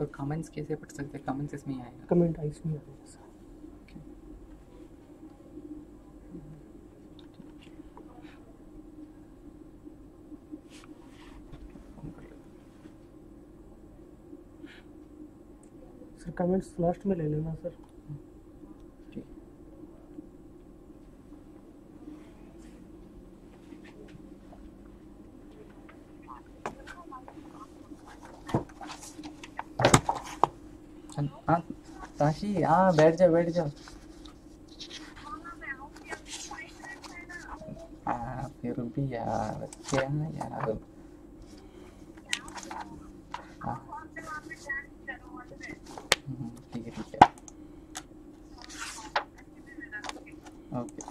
और कमेंट्स कैसे पढ़ सकते हैं? कमेंट्स इसमें आएगा। कमेंट इसमें आएगा सर सर कमेंट्स लास्ट में ले लेना सर ठीक चल, हाँ ताशी हाँ बैठ जाओ बैठ जाओ। हाँ फिर भी यार क्या यार हाँ हम्म, ठीक है ठीक है ओके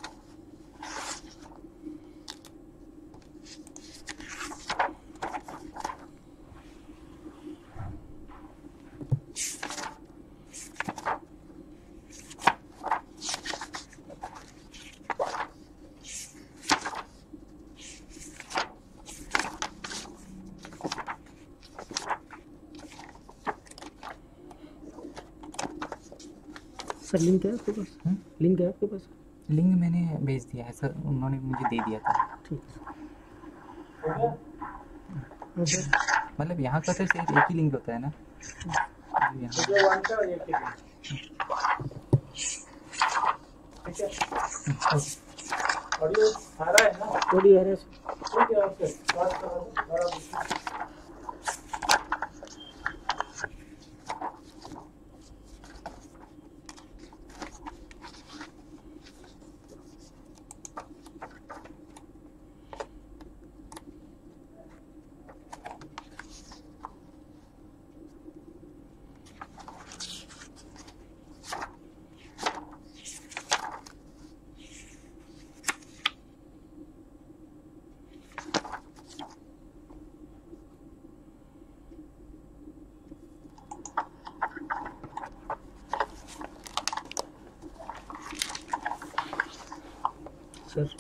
सर लिंक है आपके पास? हम्म? लिंक है आपके पास? लिंक मैंने भेज दिया है सर। उन्होंने मुझे दे दिया था। ठीक मतलब यहाँ का तो सिर्फ़ एक ही लिंक होता है ना? यहाँ ऑडियो आ रहा है सर। सर हाँ सर।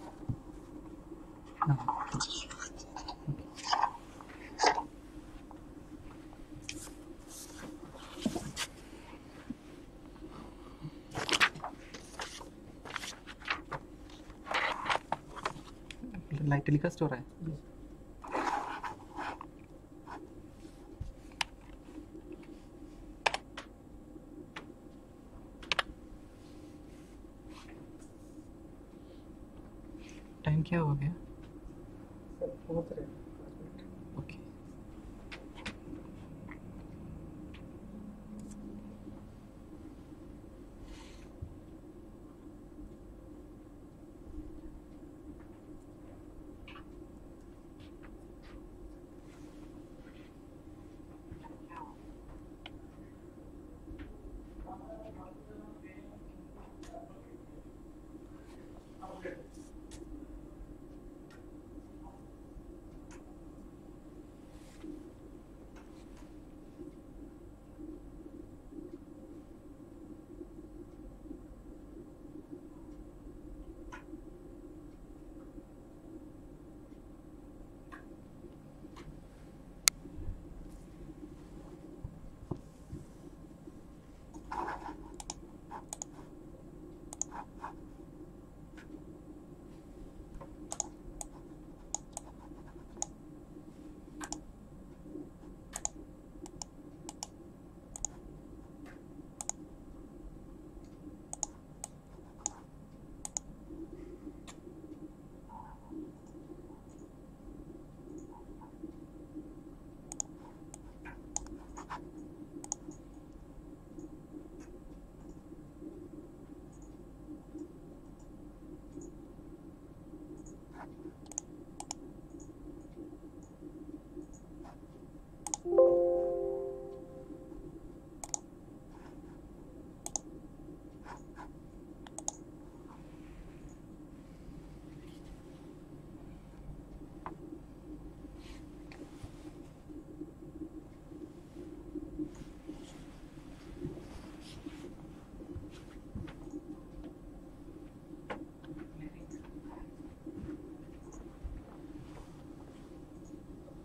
लाइट टेलीकास्ट तो हो रहा है।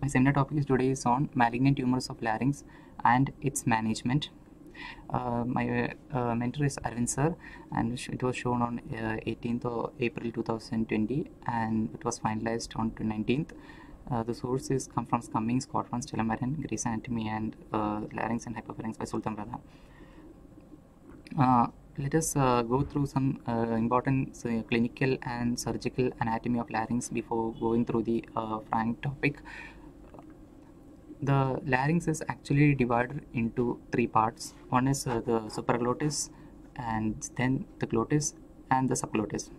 My seminar topic is today is on malignant tumors of larynx and its management. Uh, my uh, mentor is Arvind sir, and it was shown on uh, 18th of April 2020, and it was finalized on 19th. Uh, the sources come from Cummings, Quadrans, Telemarin, Gray's Anatomy, and uh, Larynx and Hypopharynx by Sultan Brother. Uh, let us uh, go through some uh, important clinical and surgical anatomy of larynx before going through the frank topic. The larynx is actually divided into three parts. One is uh, the supraglottis, and then the glottis, and the subglottis.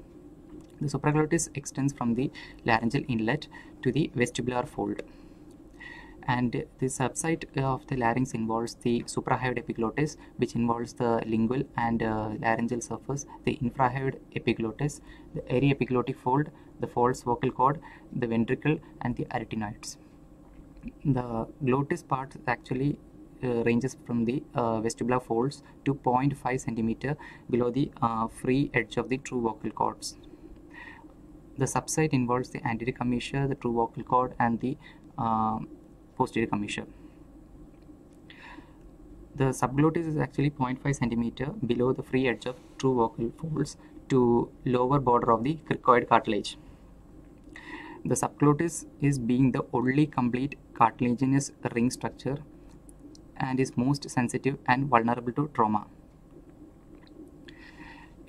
The supraglottis extends from the laryngeal inlet to the vestibular fold and the subsite of the larynx involves the suprahyoid epiglottis which involves the lingual and uh, laryngeal surface the infrahyoid epiglottis the aryepiglottic fold the false vocal cord the ventricle and the arytenoids the glottis part actually uh, ranges from the uh, vestibular folds to 0.5 centimeter below the uh, free edge of the true vocal cords the subsite involves the anterior commissure the true vocal cord and the um, posterior commissure. The subglottis is actually 0.5 centimeter below the free edge of true vocal folds to lower border of the cricoid cartilage. The subglottis is being the only complete cartilaginous ring structure and is most sensitive and vulnerable to trauma.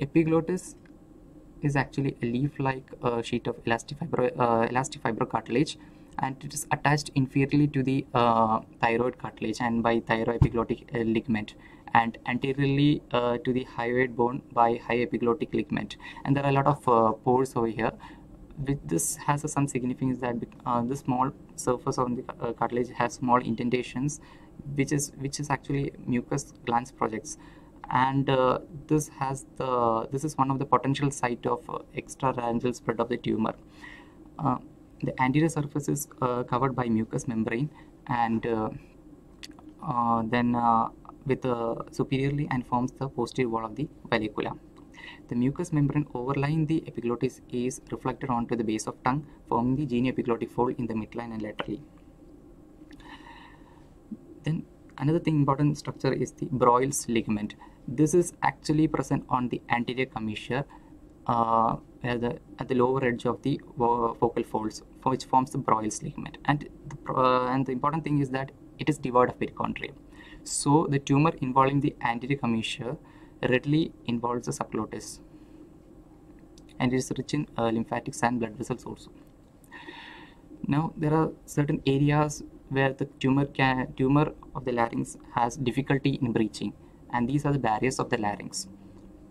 Epiglottis is actually a leaf-like uh, sheet of elastic fibro, uh, cartilage and it is attached inferiorly to the uh, thyroid cartilage and by thyroepiglottic uh, ligament and anteriorly uh, to the hyoid bone by hyoepiglottic ligament and there are a lot of uh, pores over here this has some significance that uh, the small surface on the uh, cartilage has small indentations which is which is actually mucus glands projects and uh, this has the this is one of the potential site of uh, spread of the tumor uh, the anterior surface is uh, covered by mucous membrane and uh, then with superiorly and forms the posterior wall of the vallecula. The mucous membrane overlying the epiglottis is reflected onto the base of tongue, forming the genioepiglottic fold in the midline and laterally. Then another thing important structure is the Broyles ligament. This is actually present on the anterior commissure uh, at, the, at the lower edge of the vo- vocal folds, which forms the Broyles ligament. And the, uh, and the important thing is that it is devoid of perichondria. So the tumor involving the anterior commissure readily involves the subglottis, and it is rich in uh, lymphatics and blood vessels also. Now there are certain areas where the tumor can tumor of the larynx has difficulty in breaching, and these are the barriers of the larynx.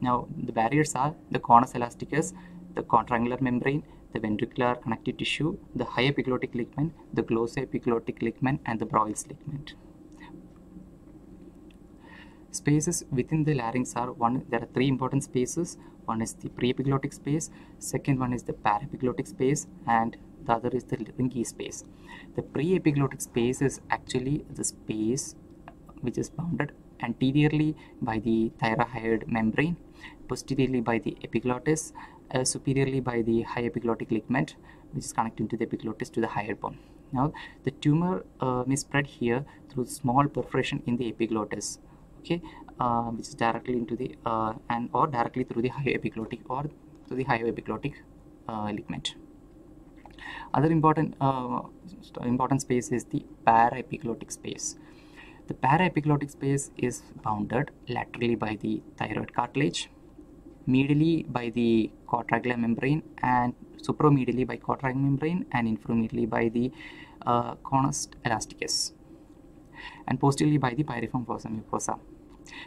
Now the barriers are the conus elasticus, the quadrangular membrane, the ventricular connective tissue, the hyoepiglottic ligament, the glossoepiglottic ligament, and the Broyles ligament. Spaces within the larynx are one. There are three important spaces. One is the preepiglottic space. Second one is the paraepiglottic space, and the other is the laryngeal space. The preepiglottic space is actually the space which is bounded anteriorly by the thyroid membrane, posteriorly by the epiglottis, uh, superiorly by the hyoepiglottic ligament, which is connecting to the epiglottis to the hyoid bone. Now, the tumor uh, may spread here through small perforation in the epiglottis, okay, uh, which is directly into the uh, and or directly through the hyoepiglottic or through the hyoepiglottic uh, ligament. Other important uh, important space is the paraepiglottic space. The paraepiglottic space is bounded laterally by the thyroid cartilage, medially by the quadrangular membrane, and supramedially by quadrangular membrane, and inframedially by the uh, conus elasticus, and posteriorly by the pyriform fossa mucosa.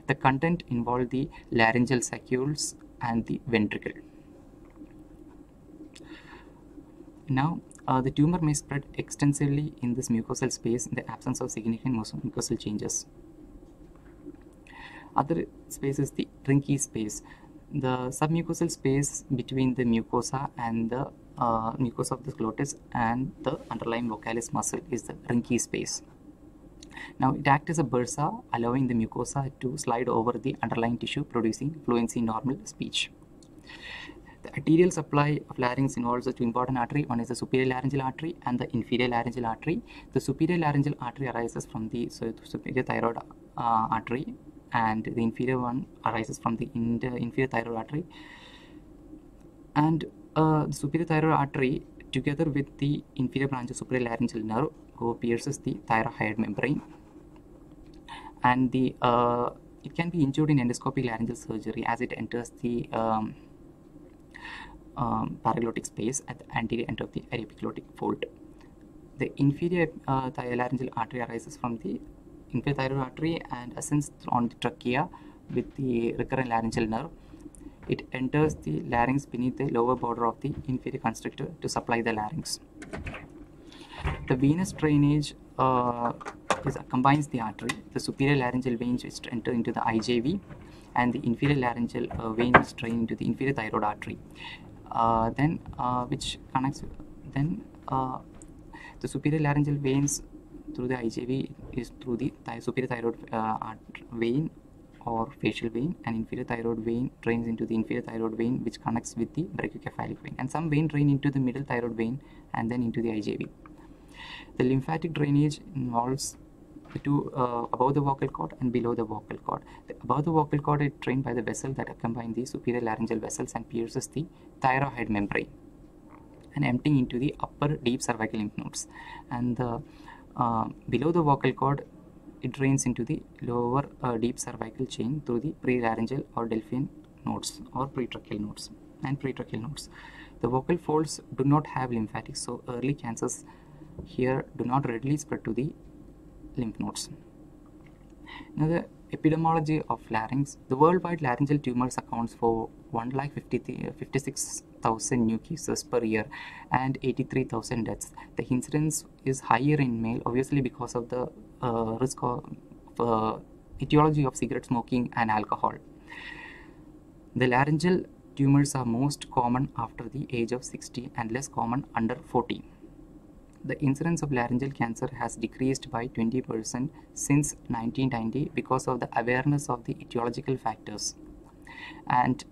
The content involve the laryngeal saccules and the ventricle. Now, uh, the tumor may spread extensively in this mucosal space in the absence of significant mucosal changes. Other space is the Reinke space. The submucosal space between the mucosa and the uh, mucosa of the glottis and the underlying vocalis muscle is the Reinke space. Now it acts as a bursa, allowing the mucosa to slide over the underlying tissue, producing fluency normal speech. The arterial supply of larynx involves the two important artery. One is the superior laryngeal artery and the inferior laryngeal artery. The superior laryngeal artery arises from the superior thyroid uh, artery, and the inferior one arises from the in- inferior thyroid artery. And uh, the superior thyroid artery, together with the inferior branch of superior laryngeal nerve, pierces the thyroid membrane, and the uh, it can be injured in endoscopic laryngeal surgery as it enters the um, um, paraglottic space at the anterior end of the aryepiglottic fold. The inferior uh, laryngeal artery arises from the inferior thyroid artery and ascends on the trachea with the recurrent laryngeal nerve. It enters the larynx beneath the lower border of the inferior constrictor to supply the larynx. The venous drainage uh, is, combines the artery, the superior laryngeal veins which enter into the IJV, and the inferior laryngeal uh, vein which drain into the inferior thyroid artery. Uh, then, uh, which connects, then uh, the superior laryngeal veins through the IJV is through the thi- superior thyroid uh, vein or facial vein, and inferior thyroid vein drains into the inferior thyroid vein, which connects with the brachiocephalic vein, and some vein drain into the middle thyroid vein and then into the IJV. The lymphatic drainage involves the two uh, above the vocal cord and below the vocal cord. The above the vocal cord is drained by the vessel that accompany the superior laryngeal vessels and pierces the thyroid membrane and emptying into the upper deep cervical lymph nodes. And the uh, below the vocal cord, it drains into the lower uh, deep cervical chain through the prelaryngeal or delphian nodes or pretracheal nodes and pretracheal nodes. The vocal folds do not have lymphatics, so early cancers here do not readily spread to the lymph nodes. Now the epidemiology of larynx. The worldwide laryngeal tumors accounts for 1,56,000 new cases per year and 83,000 deaths. The incidence is higher in male, obviously because of the uh, risk of uh, etiology of cigarette smoking and alcohol. The laryngeal tumors are most common after the age of 60 and less common under 40 the incidence of laryngeal cancer has decreased by 20% since 1990 because of the awareness of the etiological factors. And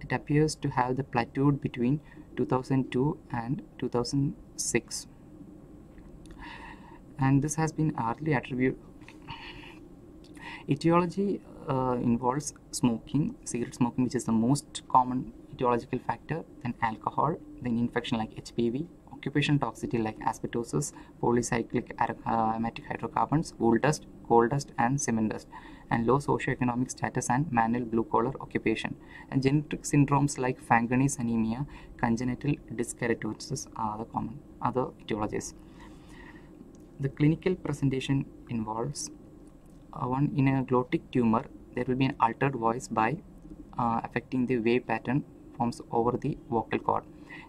it appears to have the plateaued between 2002 and 2006 and this has been hardly attributed etiology uh, involves smoking cigarette smoking which is the most common etiological factor then alcohol then infection like hpv occupational toxicity like asbestosis, polycyclic aromatic hydrocarbons, wool dust, coal dust, and cement dust, and low socioeconomic status and manual blue collar occupation. And genetic syndromes like Fanconi anemia, congenital dyskeratosis are the common other etiologies. The clinical presentation involves uh, one in a glottic tumor, there will be an altered voice by uh, affecting the wave pattern forms over the vocal cord.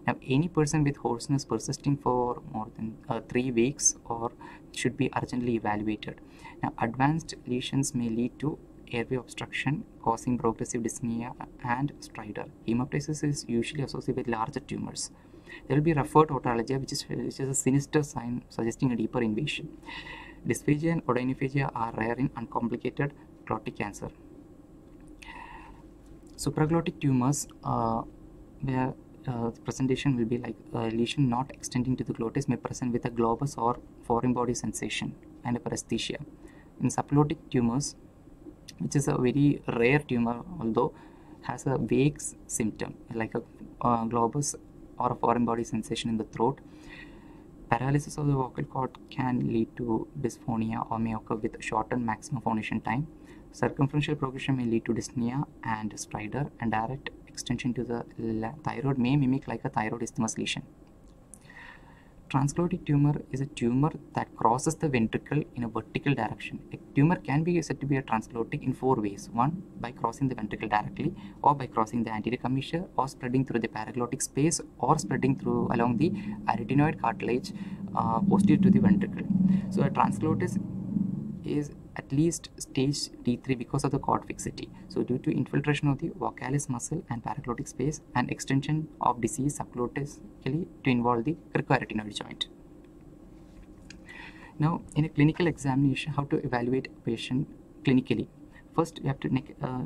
Now, any person with hoarseness persisting for more than uh, three weeks or should be urgently evaluated. Now, advanced lesions may lead to airway obstruction, causing progressive dyspnea and stridor. Hemoptysis is usually associated with larger tumors. There will be referred otalgia, which is, which is a sinister sign suggesting a deeper invasion. Dysphagia and odynophagia are rare in uncomplicated glottic cancer. Supraglottic tumors, uh, where uh, presentation will be like a lesion not extending to the glottis may present with a globus or foreign body sensation and a paresthesia. In subglottic tumors, which is a very rare tumor, although has a vague symptom like a uh, globus or a foreign body sensation in the throat. Paralysis of the vocal cord can lead to dysphonia or may occur with shortened maximum phonation time. Circumferential progression may lead to dyspnea and stridor, and direct extension to the thyroid may mimic like a thyroid isthmus lesion. Transglottic tumor is a tumor that crosses the ventricle in a vertical direction. A tumor can be said to be a transglottic in four ways. One, by crossing the ventricle directly, or by crossing the anterior commissure, or spreading through the paraglottic space, or spreading through along the arytenoid cartilage uh, posterior to the ventricle. So, a transglottis is at least stage T3 because of the cord fixity. So due to infiltration of the vocalis muscle and paraglottic space and extension of disease subglottically to involve the cricoarytenoid joint. Now in a clinical examination, how to evaluate a patient clinically. First, you have to uh,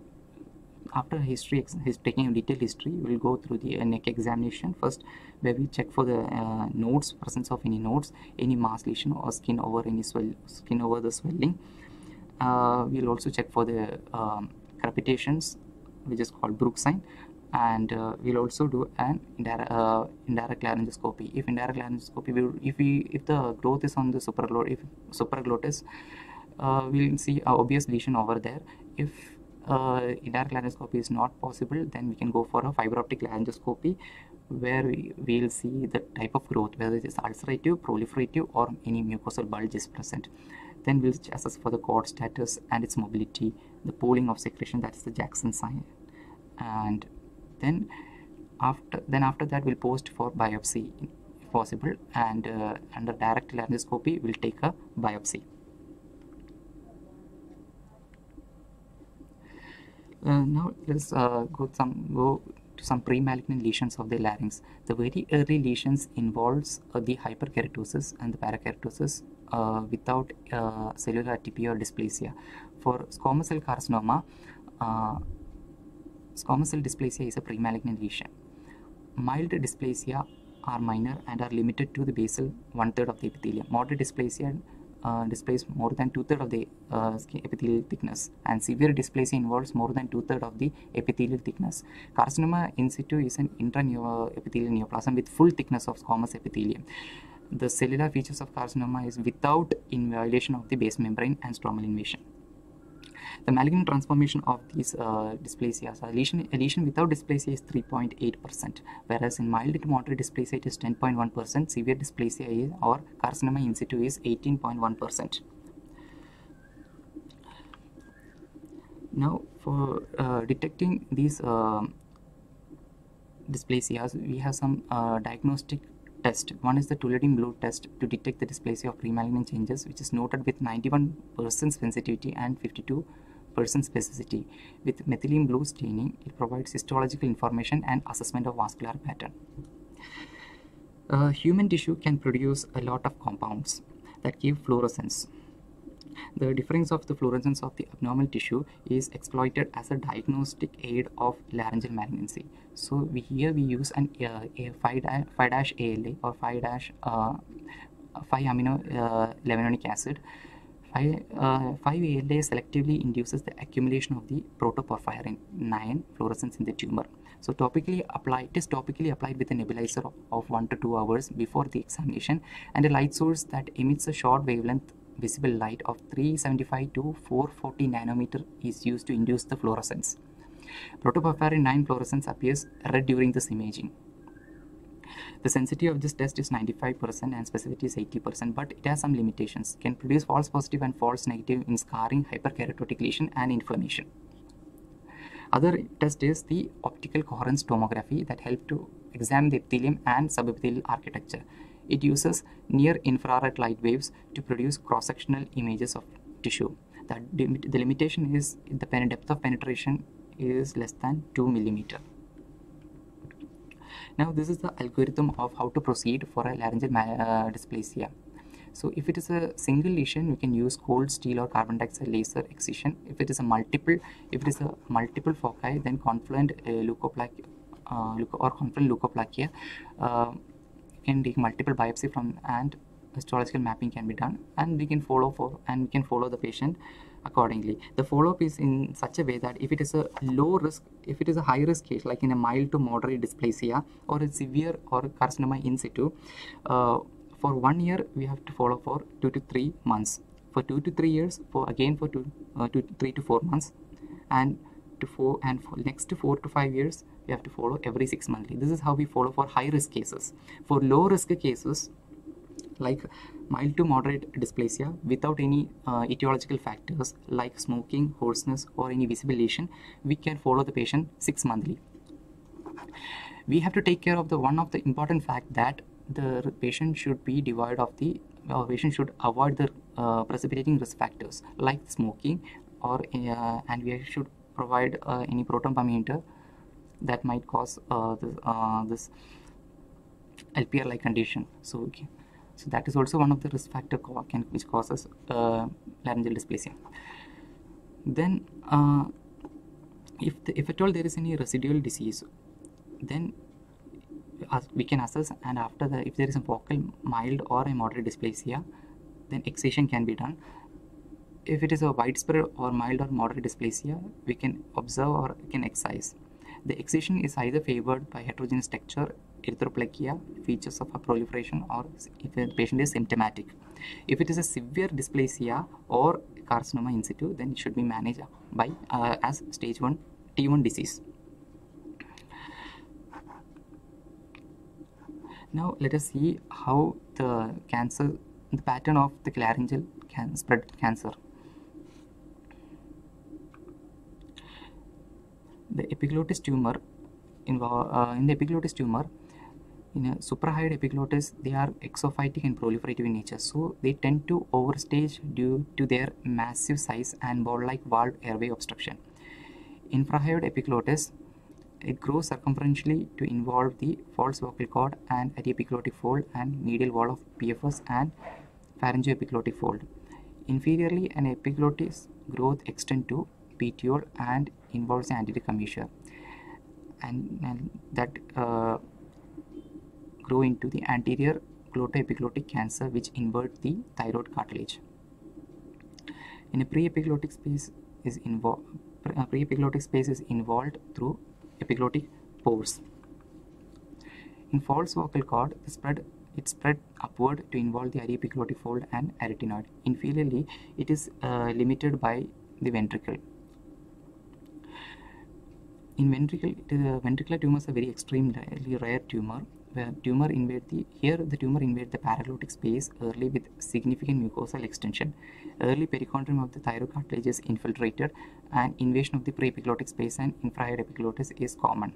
after history, his taking a detailed history, we'll go through the uh, neck examination first, where we check for the uh, nodes, presence of any nodes, any mass lesion or skin over any swell, skin over the swelling. Uh, we'll also check for the um, crepitations, which is called Brooks sign, and uh, we'll also do an indirect, uh, indirect laryngoscopy. If indirect laryngoscopy, we, if we if the growth is on the supraglottis, uh, we'll see a obvious lesion over there. If uh, indirect laryngoscopy is not possible, then we can go for a fiber optic laryngoscopy, where we will see the type of growth, whether it is ulcerative, proliferative, or any mucosal bulge is present. Then we'll assess for the cord status and its mobility, the pooling of secretion, that is the Jackson sign, and then after then after that we'll post for biopsy if possible, and uh, under direct laryngoscopy we'll take a biopsy. Uh, now let's uh, go some go to some pre-malignant lesions of the larynx. The very early lesions involves uh, the hyperkeratosis and the parakeratosis without uh, cellular atypia or dysplasia. For squamous cell carcinoma, uh, squamous cell dysplasia is a pre-malignant lesion. Mild dysplasia are minor and are limited to the basal one-third of the epithelium. Moderate dysplasia uh, displays more than two-thirds of the uh, epithelial thickness and severe dysplasia involves more than two-thirds of the epithelial thickness. Carcinoma in situ is an intraepithelial neoplasm with full thickness of squamous epithelium. The cellular features of carcinoma is without inviolation of the base membrane and stromal invasion. The malignant transformation of these uh, dysplasias, a lesion, lesion without dysplasia is 3.8%, whereas in mild to moderate dysplasia it is 10.1%, severe dysplasia is, or carcinoma in situ is 18.1%. Now, for uh, detecting these uh, dysplasias, we have some uh, diagnostic test. One is the Toluidine blue test to detect the dysplasia of premalignant changes, which is noted with 91% sensitivity and 52% specificity. With methylene blue staining, it provides histological information and assessment of vascular pattern. Uh, human tissue can produce a lot of compounds that give fluorescence. The difference of the fluorescence of the abnormal tissue is exploited as a diagnostic aid of laryngeal malignancy. So we, here we use an uh, a 5 dash ALA or 5 dash uh, 5 amino uh, levulinic acid. 5, uh, 5 ALA selectively induces the accumulation of the protoporphyrin 9 fluorescence in the tumor. So topically applied, it is topically applied with a nebulizer of, of 1 to 2 hours before the examination and a light source that emits a short wavelength visible light of 375 to 440 nanometer is used to induce the fluorescence. Protoporphyrin 9 fluorescence appears red during this imaging. The sensitivity of this test is 95% and specificity is 80%, but it has some limitations. Can produce false positive and false negative in scarring, hyperkeratotic lesion, and inflammation. Other test is the optical coherence tomography that help to examine the epithelium and subepithelial architecture. It uses near infrared light waves to produce cross-sectional images of tissue. That the limitation is the depth of penetration is less than 2 millimeter. Now this is the algorithm of how to proceed for a laryngeal uh, dysplasia. So if it is a single lesion, we can use cold steel or carbon dioxide laser excision. If it is a multiple, if it is a multiple foci, then confluent uh, leukoplakia uh, or confluent leukoplakia uh, can take multiple biopsy from and histological mapping can be done and we can follow for and we can follow the patient accordingly. The follow-up is in such a way that if it is a low risk if it is a high risk case like in a mild to moderate dysplasia or a severe or carcinoma in situ uh, for one year we have to follow for two to three months. For two to three years for again for two, uh, two three to four months. And to four and for next to four to five years we have to follow every six monthly. This is how we follow for high risk cases. For low risk cases like mild to moderate dysplasia without any uh, etiological factors like smoking hoarseness or any visible lesion we can follow the patient six monthly. We have to take care of the one of the important fact that the patient should be devoid of the uh, patient should avoid the uh, precipitating risk factors like smoking or uh, and we should provide uh, any proton pump inhibitor that might cause uh, this, uh, this LPR like condition. So okay. so that is also one of the risk factor can, which causes laryngeal dysplasia. Then if the, if at all there is any residual disease then we can assess and after the if there is a focal mild or a moderate dysplasia then excision can be done if it is a widespread or mild or moderate dysplasia we can observe or can excise. The excision is either favored by heterogeneous texture erythroplakia features of a proliferation or if the patient is symptomatic. If it is a severe dysplasia or carcinoma in situ then it should be managed by uh, as stage 1 t1 disease. Now let us see how the cancer the pattern of the laryngeal can spread cancer the epiglottis tumor involve, uh, in the epiglottis tumor in a suprahyoid epiglottis they are exophytic and proliferative in nature. So they tend to overstage due to their massive size and ball-like valved airway obstruction. Infrahyoid epiglottis it grows circumferentially to involve the false vocal cord and aryepiglottic fold and medial wall of pfs and pharyngoepiglottic fold. Inferiorly an epiglottis growth extend to petiole and involves the anterior commissure and, and that uh, grow into the anterior glottoepiglottic cancer which invert the thyroid cartilage. In a pre-epiglottic space is involved pre-epiglottic space is involved through epiglottic pores. In false vocal cord, the spread it spread upward to involve the aryepiglottic fold and arytenoid. Inferiorly, it is uh, limited by the ventricle. In ventricle, the ventricular tumors are very extremely rare tumor where tumor invade the here the tumor invade the paraglottic space early with significant mucosal extension. Early perichondrium of the thyroid cartilage is infiltrated and invasion of the preepiglottic space and infrahyoid epiglottis is common.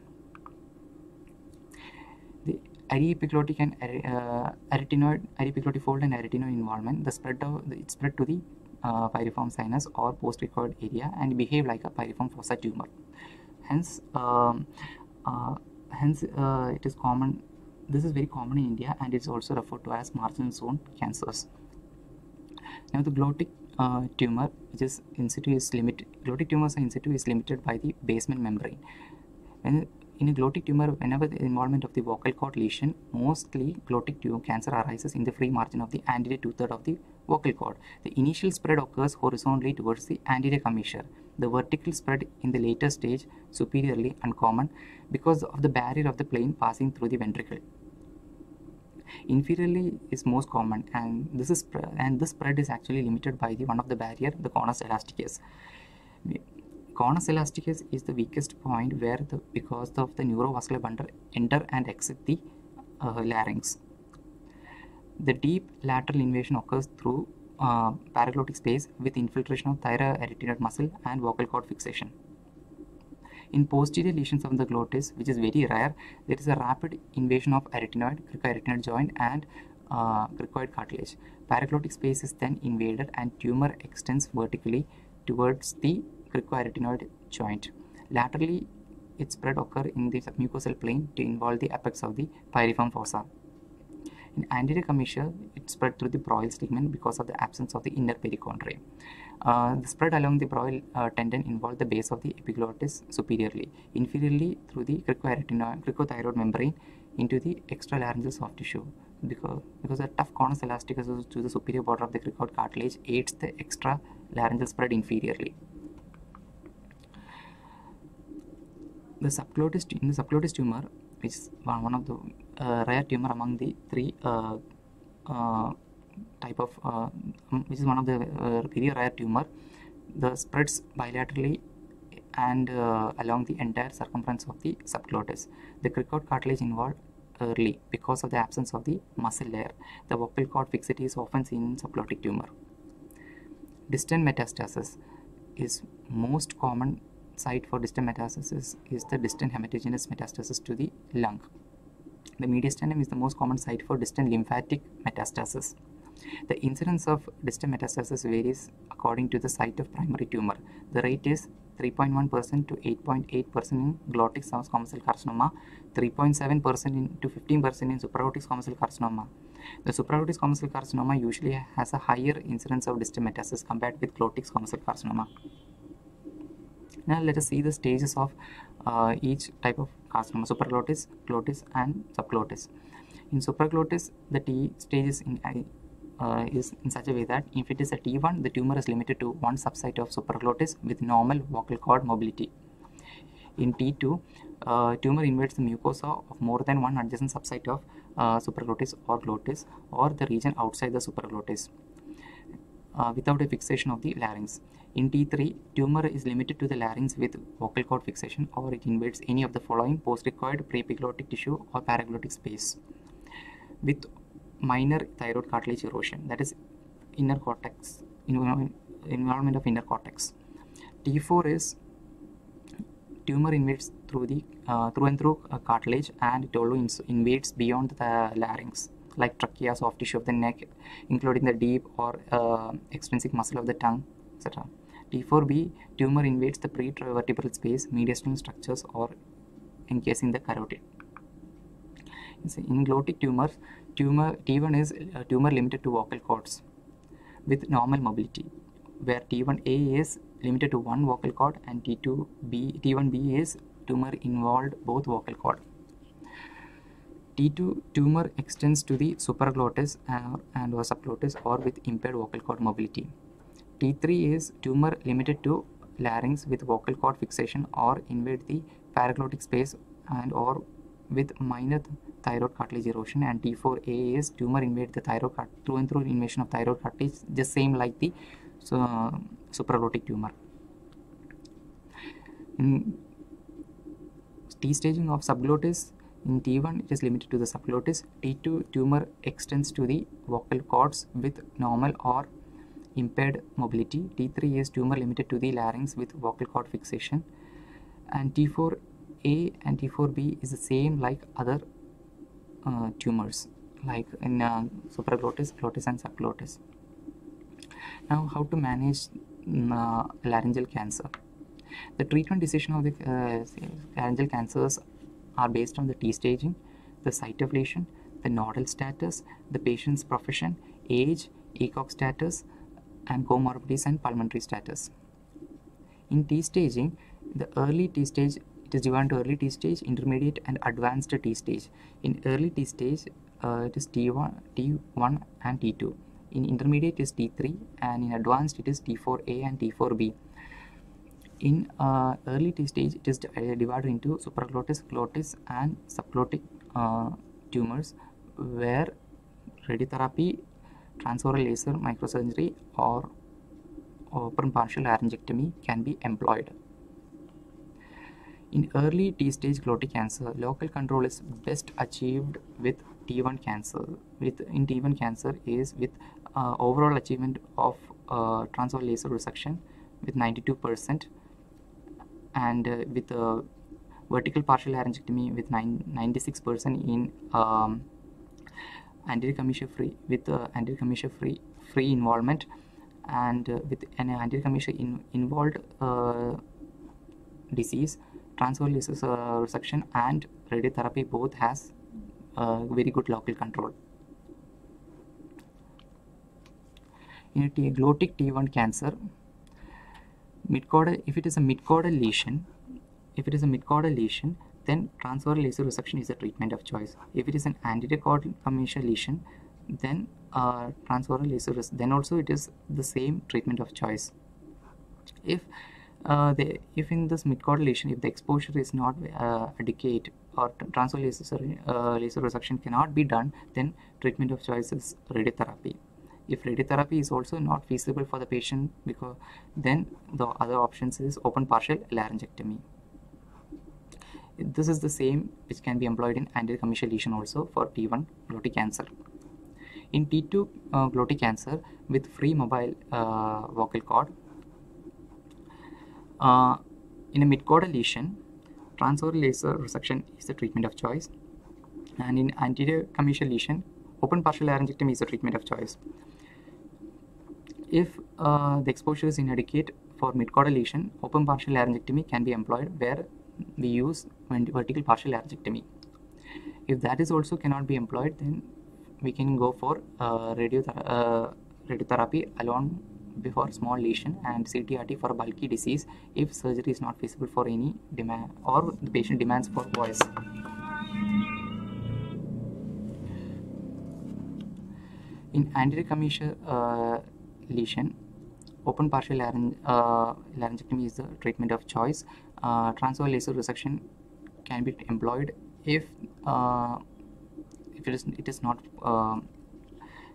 The aryepiglottic and uh, arytenoid, aryepiglottic fold and arytenoid involvement, the spread of it spread to the uh, piriform sinus or post-cricoid area and behave like a piriform fossa tumor. Hence, um, uh, hence uh, it is common this is very common in India and it's also referred to as marginal zone cancers. Now the glottic uh, tumor which is in situ is limited glottic tumors in situ is limited by the basement membrane. In a glottic tumor, whenever the involvement of the vocal cord lesion, mostly glottic tumor cancer arises in the free margin of the anterior two-third of the vocal cord. The initial spread occurs horizontally towards the anterior commissure. The vertical spread in the later stage superiorly uncommon because of the barrier of the plane passing through the ventricle inferiorly is most common and this is and this spread is actually limited by the one of the barrier the conus elasticus conus elasticus is the weakest point where the because of the neurovascular bundle enter and exit the uh, larynx the deep lateral invasion occurs through uh, paraglottic space with infiltration of thyroarytenoid muscle and vocal cord fixation in posterior lesions of the glottis, which is very rare, there is a rapid invasion of arytenoid, cricoarytenoid joint and uh, cricoid cartilage. Paraglottic space is then invaded and tumor extends vertically towards the cricoarytenoid joint. Laterally, its spread occur in the mucosal plane to involve the apex of the piriform fossa. In anterior commissure, it spread through the Broyles ligament because of the absence of the inner perichondrium. Uh, the spread along the broil uh, tendon involved the base of the epiglottis superiorly, inferiorly through the cricothyroid membrane into the extralaryngeal soft tissue. Because, because the tough conus elasticus to the superior border of the cricoid cartilage aids the extralaryngeal spread inferiorly. The subglottis in the subglottis tumor, which is one of the rare tumor among the three type of which is one of the very rare tumor. The spreads bilaterally and uh, along the entire circumference of the subglottis the cricoid cartilage involved early because of the absence of the muscle layer. The vocal cord fixity is often seen in subglottic tumor. Distant metastasis is most common site for distant metastasis is the distant hematogenous metastasis to the lung the mediastinum is the most common site for distant lymphatic metastasis the incidence of distant metastasis varies according to the site of primary tumor. The rate is 3.1% to 8.8% in glottic squamous cell carcinoma, 3.7% to 15% in supraglottic squamous cell carcinoma. The supraglottic squamous cell carcinoma usually has a higher incidence of distant metastasis compared with glottic squamous cell carcinoma. Now let us see the stages of uh, each type of carcinoma, supraglottis, glottis and subglottis. In supraglottis, the T stage is in, uh, is in such a way that if it is a T1, the tumor is limited to one subsite of supraglottis with normal vocal cord mobility. In T2, uh, tumor invades the mucosa of more than one adjacent subsite of uh, supraglottis or glottis or the region outside the supraglottis uh, without a fixation of the larynx. In T3, tumor is limited to the larynx with vocal cord fixation or it invades any of the following postcricoid, preepiglottic tissue or paraglottic space with minor thyroid cartilage erosion that is inner cortex, environment of inner cortex. T4 is tumor invades through the uh, through and through uh, cartilage and it also invades beyond the larynx like trachea, soft tissue of the neck, including the deep or uh, extrinsic muscle of the tongue, etc. T4B tumor invades the prevertebral space, mediastinal structures, or encasing the carotid. In glottic tumors, tumor T1 is a tumor limited to vocal cords with normal mobility, where T1A is limited to one vocal cord and T2B T1B is tumor involved both vocal cord. T2 tumor extends to the supraglottis uh, and or subglottis or with impaired vocal cord mobility. T3 is tumor limited to larynx with vocal cord fixation or invade the paraglottic space and or with minor thyroid cartilage erosion and T4A is tumor invade the thyroid through and through invasion of thyroid cartilage just same like the so, uh, supraglottic tumor. In T staging of subglottis in T1 it is limited to the subglottis. T2 tumor extends to the vocal cords with normal or impaired mobility. T3 is tumor limited to the larynx with vocal cord fixation. And T4A and T4B is the same like other uh, tumors like in uh, supraglottis, glottis and subglottis. Now how to manage uh, laryngeal cancer. The treatment decision of the uh, laryngeal cancers are based on the T staging, the site of lesion, the nodal status, the patient's profession, age, ECOG status, and comorbidities and pulmonary status. In T staging, the early T stage it is divided to early T stage, intermediate, and advanced T stage. In early T stage, uh, it is T1, T1 and T2. In intermediate, it is T3, and in advanced, it is T4A and T4B in uh, early T stage it is divided into supraglottis, glottis and subglottic uh, tumors where radiotherapy, transoral laser microsurgery or open partial laryngectomy can be employed. In early T stage glottic cancer, local control is best achieved with T1 cancer. With in T1 cancer is with uh, overall achievement of uh, transoral laser resection with 92% and uh, with a vertical partial laryngectomy with 96% in um, anterior commissure free with uh, anterior commissure free free involvement. And uh, with an anterior commissure in, involved uh, disease transverse uh, resection and radiotherapy both has uh, very good local control. In a T glottic T1 cancer midcaudal if it is a midcaudal lesion if it is a midcaudal lesion then transoral laser resection is the treatment of choice. If it is an anterior commissure lesion then uh, laser then also it is the same treatment of choice. If uh, the, if in this midcaudal lesion if the exposure is not uh, adequate or transoral laser, uh, laser resection cannot be done then treatment of choice is radiotherapy. If radiotherapy is also not feasible for the patient because then the other options is open partial laryngectomy this is the same which can be employed in anterior commissure lesion also for T1 glottic cancer. In T2 uh, glottic cancer with free mobile uh, vocal cord uh, in a midcaudal lesion transoral laser resection is the treatment of choice. And in anterior commissure lesion open partial laryngectomy is the treatment of choice. If uh, the exposure is inadequate for midcaudal lesion, open partial laryngectomy can be employed where we use vertical partial laryngectomy. If that is also cannot be employed, then we can go for uh, uh, radiotherapy alone before small lesion and CTRT for bulky disease if surgery is not feasible for any demand or the patient demands for voice. In anterior commissure uh, lesion, open partial larynge, uh, laryngectomy is the treatment of choice. Uh, transoral laser resection can be employed if uh, if it is it is not uh,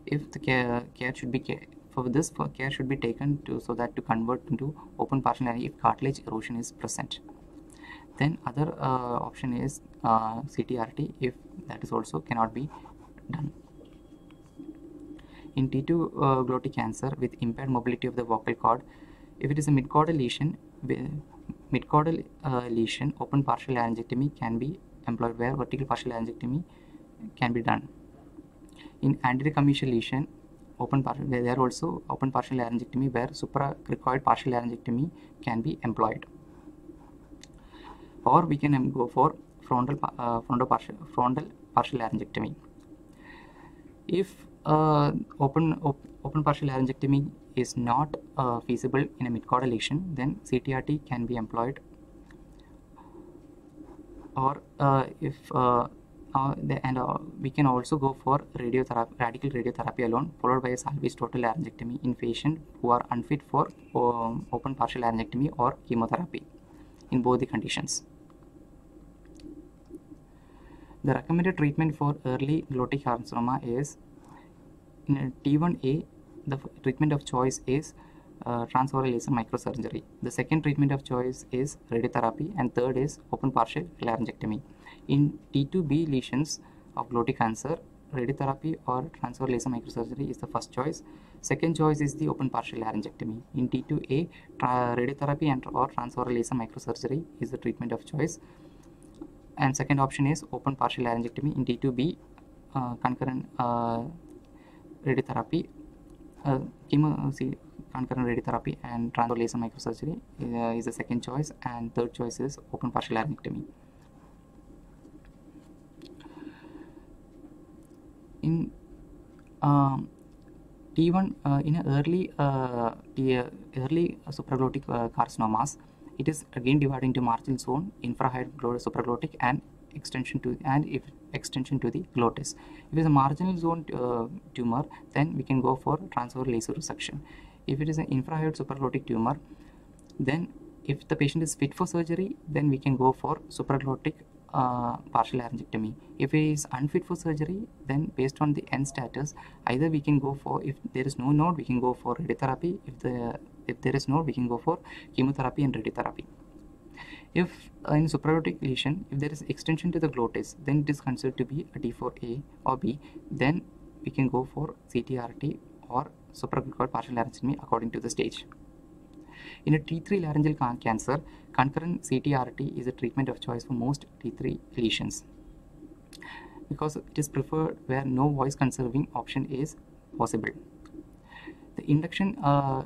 if the care, care should be ca- for this for care should be taken to so that to convert into open partial if cartilage erosion is present. Then other uh, option is uh, CTRT if that is also cannot be done. In T2 uh, glottic cancer with impaired mobility of the vocal cord, if it is a midcordal lesion, midcordal uh, lesion, open partial laryngectomy can be employed where vertical partial laryngectomy can be done. In anterior commissure lesion, open partial, there also open partial laryngectomy where supracricoid partial laryngectomy can be employed. Or we can um, go for frontal, uh, frontal partial, frontal partial laryngectomy. If uh, open op, open partial laryngectomy is not uh, feasible in a midcordal lesion, then CTRT can be employed. Or uh, if uh, uh, the, and uh, we can also go for radiotherapy, radical radiotherapy alone, followed by a salvage total laryngectomy in patients who are unfit for um, open partial laryngectomy or chemotherapy in both the conditions. The recommended treatment for early glottic carcinoma is in a T1A, the treatment of choice is uh, transoral laser microsurgery. The second treatment of choice is radiotherapy, and third is open partial laryngectomy. In T2B lesions of glottic cancer, radiotherapy or transoral laser microsurgery is the first choice. Second choice is the open partial laryngectomy. In T2A, radiotherapy and or transoral laser microsurgery is the treatment of choice. And second option is open partial laryngectomy. In T2B, uh, concurrent uh, radiotherapy, chemo, see, concurrent radiotherapy and transoral laser microsurgery uh, is the second choice, and third choice is open partial laryngectomy. In um, T1, uh, in early uh, uh, early supraglottic uh, carcinomas, it is again divided into marginal zone, infrahyoid glo- supraglottic, and extension to and if extension to the glottis. If it is a marginal zone uh, tumor, then we can go for transfer laser resection. If it is an infrahyoid supraglottic tumor, then if the patient is fit for surgery, then we can go for supraglottic uh, partial laryngectomy. If he is unfit for surgery, then based on the N status, either we can go for if there is no node, we can go for radiotherapy. If the if there is node, we can go for chemotherapy and radiotherapy. If in supraglottic lesion, if there is extension to the glottis, then it is considered to be a T4A or B. Then we can go for CTRT or supraglottic partial laryngectomy according to the stage. In a T3 laryngeal ca- cancer, concurrent CTRT is a treatment of choice for most T3 lesions because it is preferred where no voice conserving option is possible. The induction uh,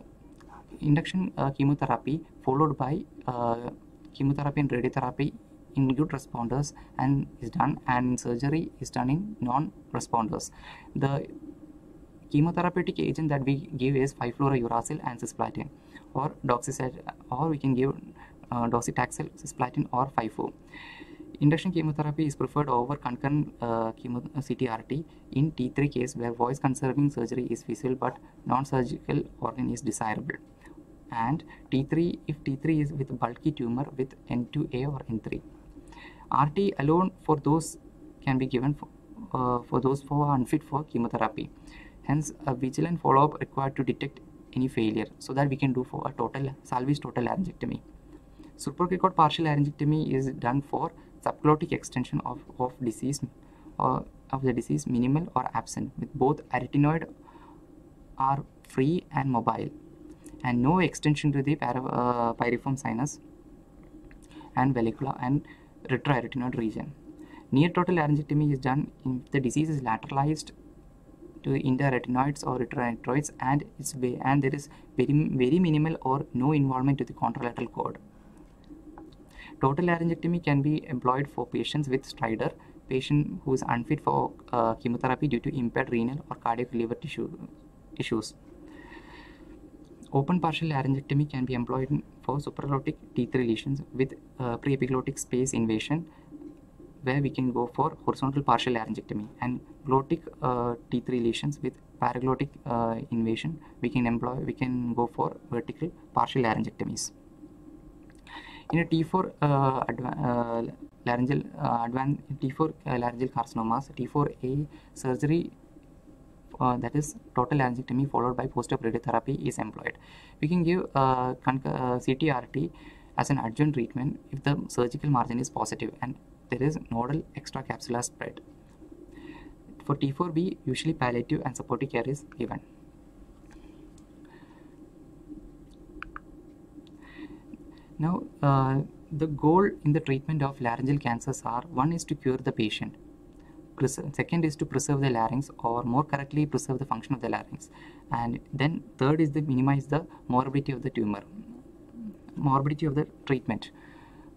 induction uh, chemotherapy followed by uh, chemotherapy and radiotherapy in good responders and is done and surgery is done in non-responders. The chemotherapeutic agent that we give is 5-fluorouracil and cisplatin or doxycycline or we can give uh, cisplatin or 5-4. Induction chemotherapy is preferred over concurrent uh, chemo uh, CTRT in T3 case where voice conserving surgery is feasible but non-surgical organ is desirable. And T3 if T3 is with bulky tumor with N2A or N3. RT alone for those can be given for, uh, for those who are unfit for chemotherapy. Hence, a vigilant follow-up required to detect any failure so that we can do for a total salvage total laryngectomy. Supracricoid partial laryngectomy is done for subglottic extension of, of disease or of the disease minimal or absent with both arytenoid are free and mobile and no extension to the uh, pyriform sinus and vallecula and retroarytenoid region. Near total laryngectomy is done if the disease is lateralized to interarytenoids or retroarytenoids and it's and there is very very minimal or no involvement to the contralateral cord. Total laryngectomy can be employed for patients with stridor, patient who is unfit for uh, chemotherapy due to impaired renal or cardiac liver tissue issues. Open partial laryngectomy can be employed for supraglottic T3 lesions with uh, pre-epiglottic space invasion where we can go for horizontal partial laryngectomy. And glottic uh, T3 lesions with paraglottic uh, invasion we can employ we can go for vertical partial laryngectomies. In a T4 uh, adva- uh, laryngeal uh, advan- T4 uh, laryngeal carcinomas T4A surgery uh, that is total laryngectomy followed by posterior radiotherapy is employed. We can give uh, uh, CTRT as an adjunct treatment if the surgical margin is positive and there is nodal extracapsular spread. For T4B, usually palliative and supportive care is given. Now, uh, the goal in the treatment of laryngeal cancers are one is to cure the patient, Pres- second is to preserve the larynx or more correctly preserve the function of the larynx. And then third is to minimize the morbidity of the tumor morbidity of the treatment.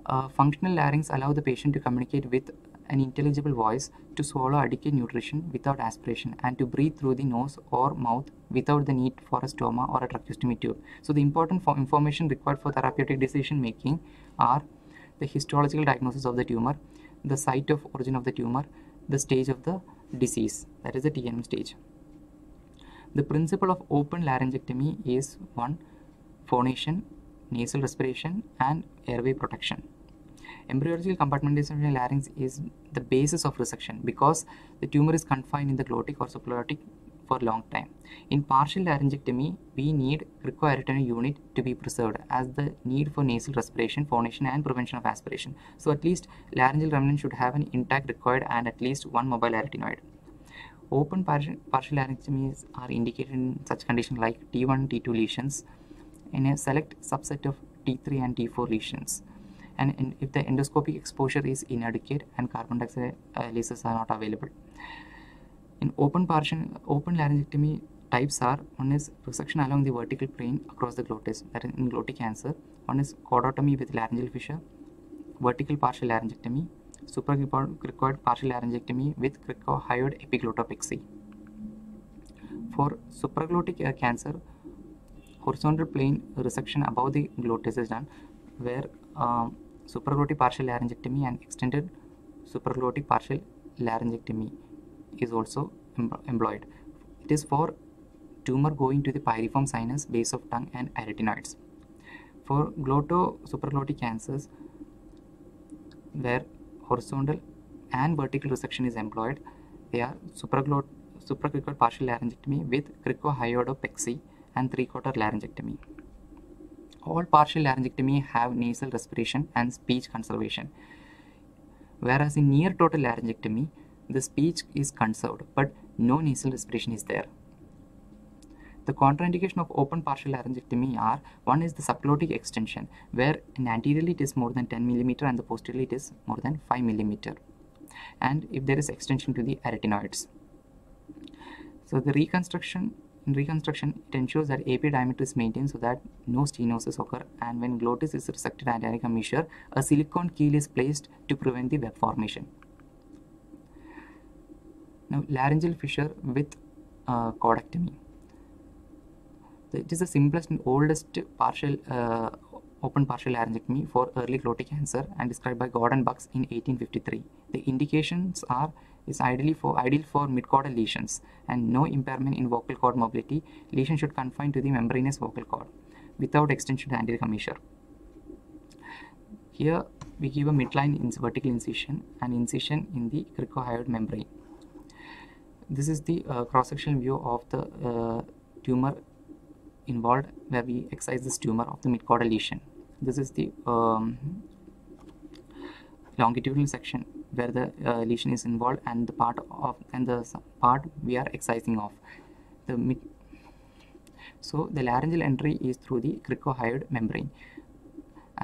Uh, functional larynx allow the patient to communicate with an intelligible voice to swallow adequate nutrition without aspiration and to breathe through the nose or mouth without the need for a stoma or a tracheostomy tube. So the important for information required for therapeutic decision making are the histological diagnosis of the tumor the site of origin of the tumor the stage of the disease that is the TNM stage. The principle of open laryngectomy is one phonation, nasal respiration, and airway protection. Embryological compartmentalization of the larynx is the basis of resection because the tumor is confined in the glottic or subglottic for long time. In partial laryngectomy, we need cricoarytenoid unit to be preserved as the need for nasal respiration, phonation, and prevention of aspiration. So at least laryngeal remnant should have an intact cricoid and at least one mobile arytenoid. Open partial, partial laryngectomies are indicated in such conditions like T1, T2 lesions in a select subset of T3 and T4 lesions. And in, if the endoscopic exposure is inadequate and carbon dioxide uh, lasers are not available. In open partial open laryngectomy types are one is resection along the vertical plane across the glottis that is in glottic cancer. One is chordotomy with laryngeal fissure, vertical partial laryngectomy, supracricoid partial laryngectomy with cricohyoid epiglottopexy. For supraglottic uh, cancer, horizontal plane resection above the glottis is done where um, supraglottic partial laryngectomy and extended supraglottic partial laryngectomy is also employed. It is for tumor going to the pyriform sinus, base of tongue, and arytenoids. For glotto supraglottic cancers, where horizontal and vertical resection is employed, they are supraglot supracricoid partial laryngectomy with cricohyoidopexy and three-quarter laryngectomy. All partial laryngectomy have nasal respiration and speech conservation, whereas in near total laryngectomy, the speech is conserved but no nasal respiration is there. The contraindication of open partial laryngectomy are one is the subglottic extension, where anteriorly it is more than 10 millimeter and the posteriorly it is more than 5 millimeter, and if there is extension to the arytenoids. So the reconstruction in reconstruction it ensures that AP diameter is maintained so that no stenosis occur and when glottis is resected and arytenoid measure, a silicone keel is placed to prevent the web formation. Now laryngeal fissure with uh, chordectomy. So it is the simplest and oldest partial uh, open partial laryngectomy for early glottic cancer and described by Gordon Bucks in 1853. The indications are is ideally for ideal for midcordal lesions and no impairment in vocal cord mobility. Lesion should confine to the membranous vocal cord without extension to anterior commissure. Here we give a midline ins vertical incision and incision in the cricohyoid membrane. This is the uh, cross-sectional view of the uh, tumor involved where we excise this tumor of the midcordal lesion. This is the um, longitudinal section where the uh, lesion is involved and the part of and the part we are excising off. The mid so the laryngeal entry is through the cricohyoid membrane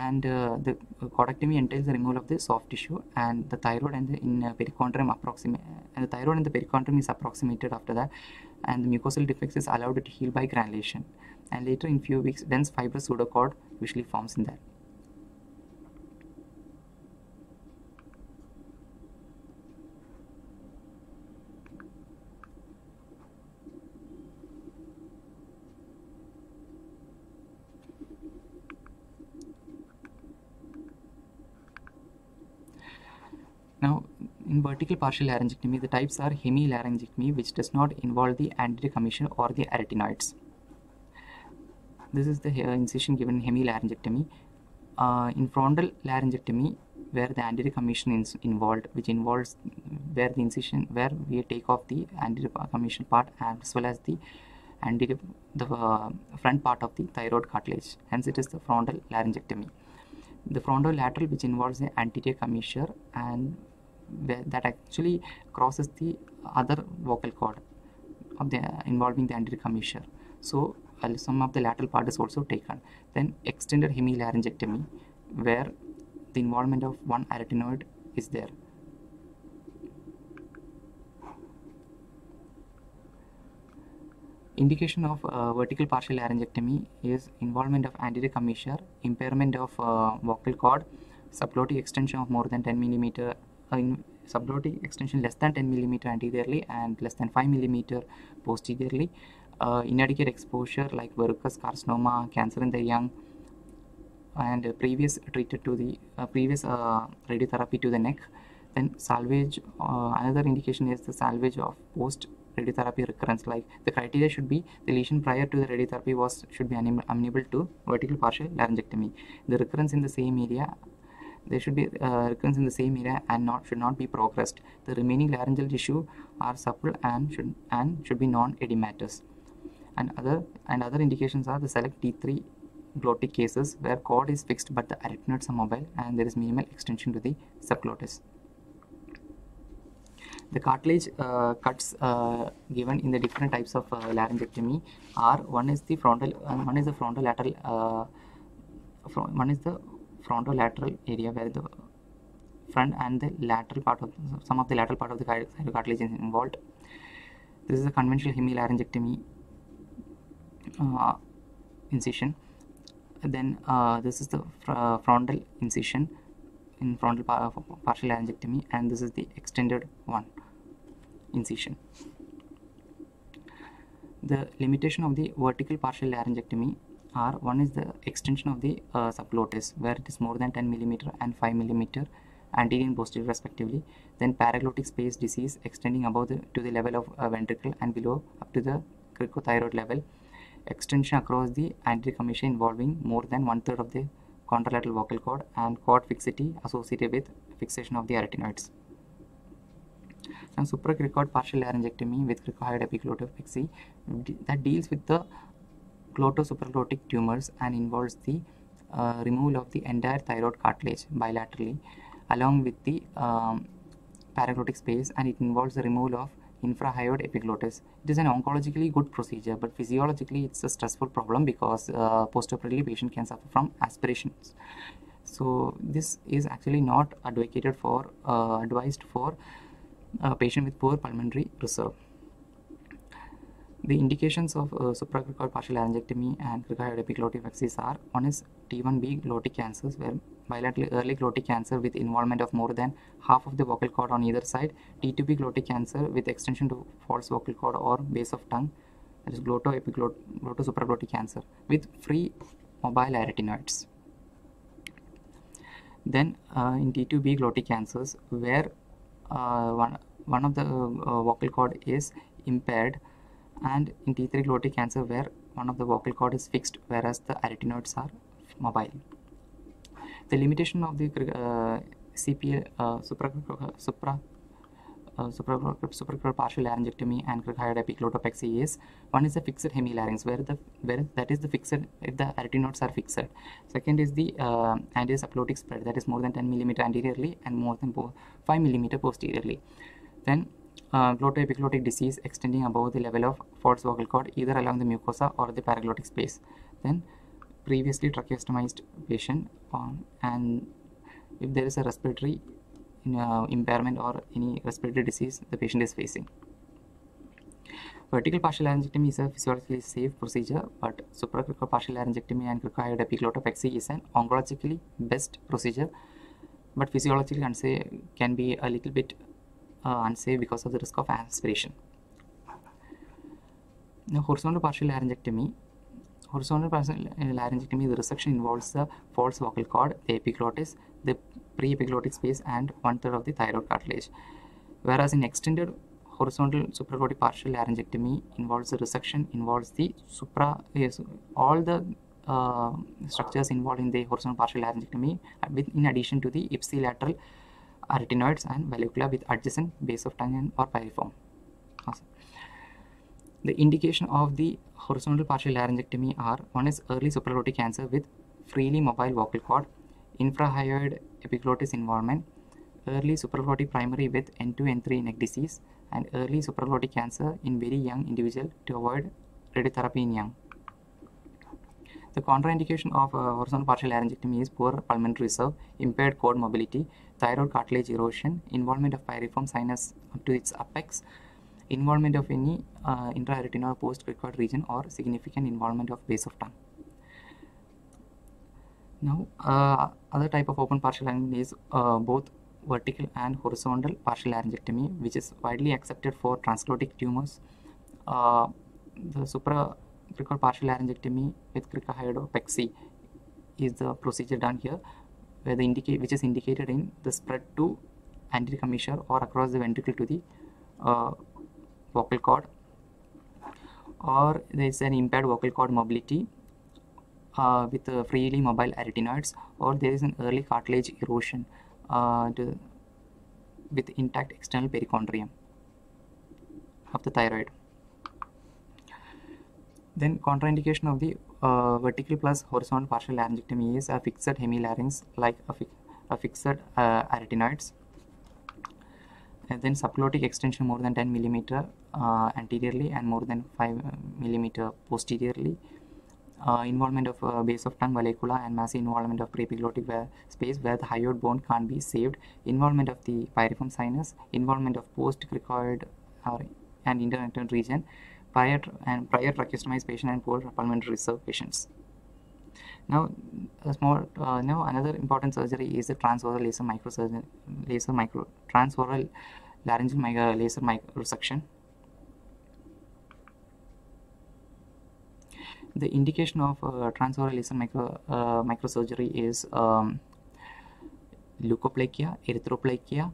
and uh, the chordectomy entails the removal of the soft tissue and the thyroid and the in uh, perichondrium approximate and the thyroid and the perichondrium is approximated after that. And the mucosal defects is allowed to heal by granulation. And later in few weeks dense fibrous pseudocord usually forms in that Now, in vertical partial laryngectomy, the types are hemilaryngectomy, which does not involve the anterior commissure or the arytenoids. This is the uh, incision given in hemilaryngectomy. Uh, in frontal laryngectomy, where the anterior commissure is involved, which involves where the incision, where we take off the anterior commissure part as well as the anterior, the uh, front part of the thyroid cartilage. Hence, it is the frontal laryngectomy. The frontolateral, which involves the anterior commissure and that actually crosses the other vocal cord of the involving the anterior commissure. So uh, some of the lateral part is also taken. Then extended hemilaryngectomy, where the involvement of one arytenoid is there. Indication of uh, vertical partial laryngectomy is involvement of anterior commissure, impairment of uh, vocal cord, subglottic extension of more than 10 millimeter, uh, subglottic extension less than 10 millimeter anteriorly and less than 5 millimeter posteriorly, uh, inadequate exposure like verrucous carcinoma, cancer in the young, and previous treated to the uh, previous uh, radiotherapy to the neck. Then salvage. Another indication is the salvage of post radiotherapy recurrence. Like the criteria should be the lesion prior to the radiotherapy was should be amenable to vertical partial laryngectomy. The recurrence in the same area there should be uh, recurrence in the same area and not should not be progressed. The remaining laryngeal tissue are supple and should and should be non-edematous. And other and other indications are the select T3 glottic cases where cord is fixed but the arytenoids are mobile and there is minimal extension to the subglottis. The cartilage uh, cuts uh, given in the different types of uh, laryngectomy are one is the frontal, one is the frontolateral, one is the frontolateral area where the front and the lateral part of some of the lateral part of the cartilage is involved. This is a conventional hemilaryngectomy uh, incision. Then uh, this is the fr uh, frontal incision in frontal par partial laryngectomy, and this is the extended one incision. The limitation of the vertical partial laryngectomy are one is the extension of the uh, subglottis where it is more than 10 millimeter and 5 millimeter anterior and posterior respectively. Then paraglottic space disease extending above the, to the level of uh, ventricle and below up to the cricothyroid level. Extension across the anterior commissure involving more than one third of the contralateral vocal cord and cord fixity associated with fixation of the arytenoids now supracricoid partial laryngectomy with cricoid epiglottopexy that deals with the glottosupraglottic tumors and involves the uh, removal of the entire thyroid cartilage bilaterally along with the um, paraglottic space and it involves the removal of infrahyoid epiglottis. It is an oncologically good procedure but physiologically it's a stressful problem because uh, postoperatively patient can suffer from aspirations. So this is actually not advocated for uh, advised for a patient with poor pulmonary reserve. The indications of uh, partial laryngectomy and cricoid epiglottopexy are one is T1B glottic cancers where bilateral early glottic cancer with involvement of more than half of the vocal cord on either side, T2B glottic cancer with extension to false vocal cord or base of tongue that is glotto epiglot glotto supraglottic cancer with free mobile arytenoids. Then uh, in T2B glottic cancers where uh, one, one of the uh, vocal cord is impaired and in T3 glottic cancer where one of the vocal cord is fixed whereas the arytenoids are mobile. The limitation of the uh, CPL uh, supra, supra uh, supracricoid partial laryngectomy and cricoid epiglottopexy is one is the fixed hemilarynx where the where that is the fixed if the arytenoids are fixed. Second is the uh, anterior subglottic spread that is more than 10 millimeter anteriorly and more than 5 millimeter posteriorly. Then uh, glottoepiglottic disease extending above the level of false vocal cord either along the mucosa or the paraglottic space. Then previously tracheostomized patient and if there is a respiratory uh, impairment or any respiratory disease the patient is facing. Vertical partial laryngectomy is a physiologically safe procedure, but supracricoid partial laryngectomy and cricoid epiglottopexy is an oncologically best procedure, but physiologically unsafe can be a little bit uh, unsafe because of the risk of aspiration. Now, horizontal partial laryngectomy horizontal partial laryngectomy, the resection involves the false vocal cord, the epiglottis, the pre-epiglottic space, and one third of the thyroid cartilage. Whereas in extended horizontal supraglottic partial laryngectomy involves the resection, involves the supra, yes, all the uh, structures involved in the horizontal partial laryngectomy, uh, with, in addition to the ipsilateral arytenoids and vallecula with adjacent base of tongue and or piriform. Awesome. The indication of the horizontal partial laryngectomy are one is early supraglottic cancer with freely mobile vocal cord, infrahyoid epiglottis involvement, early supraglottic primary with N2 N3 neck disease, and early supraglottic cancer in very young individual to avoid radiotherapy in young. The contraindication of uh, horizontal partial laryngectomy is poor pulmonary reserve, impaired cord mobility, thyroid cartilage erosion, involvement of pyriform sinus up to its apex, involvement of any uh, intra-arytenoid post-cricoid region or significant involvement of base of tongue. Now, uh, other type of open partial laryngectomy is uh, both vertical and horizontal partial laryngectomy, which is widely accepted for transglottic tumors. Uh, the supracricoid partial laryngectomy with cricohyoidopexy is the procedure done here, where the indicate which is indicated in the spread to anterior commissure or across the ventricle to the uh, vocal cord, or there is an impaired vocal cord mobility uh, with uh, freely mobile arytenoids or there is an early cartilage erosion uh, to, with intact external perichondrium of the thyroid. Then contraindication of the uh, vertical plus horizontal partial laryngectomy is a fixed hemilarynx like a, fi a fixed uh, arytenoids. And then subglottic extension more than 10 millimeter uh, anteriorly and more than 5 millimeter posteriorly uh, involvement of uh, base of tongue vallecula and massive involvement of preepiglottic where, space where the hyoid bone can't be saved, involvement of the piriform sinus, involvement of post-cricoid uh, and interarytenoid region, prior and prior tracheostomy patient and poor pulmonary reserve patients. Now, a small uh, now another important surgery is the transoral laser microsurgery, laser micro transoral laryngeal laser microsection. The indication of uh, transoral laser micro, uh, microsurgery is um, leukoplakia, erythroplakia,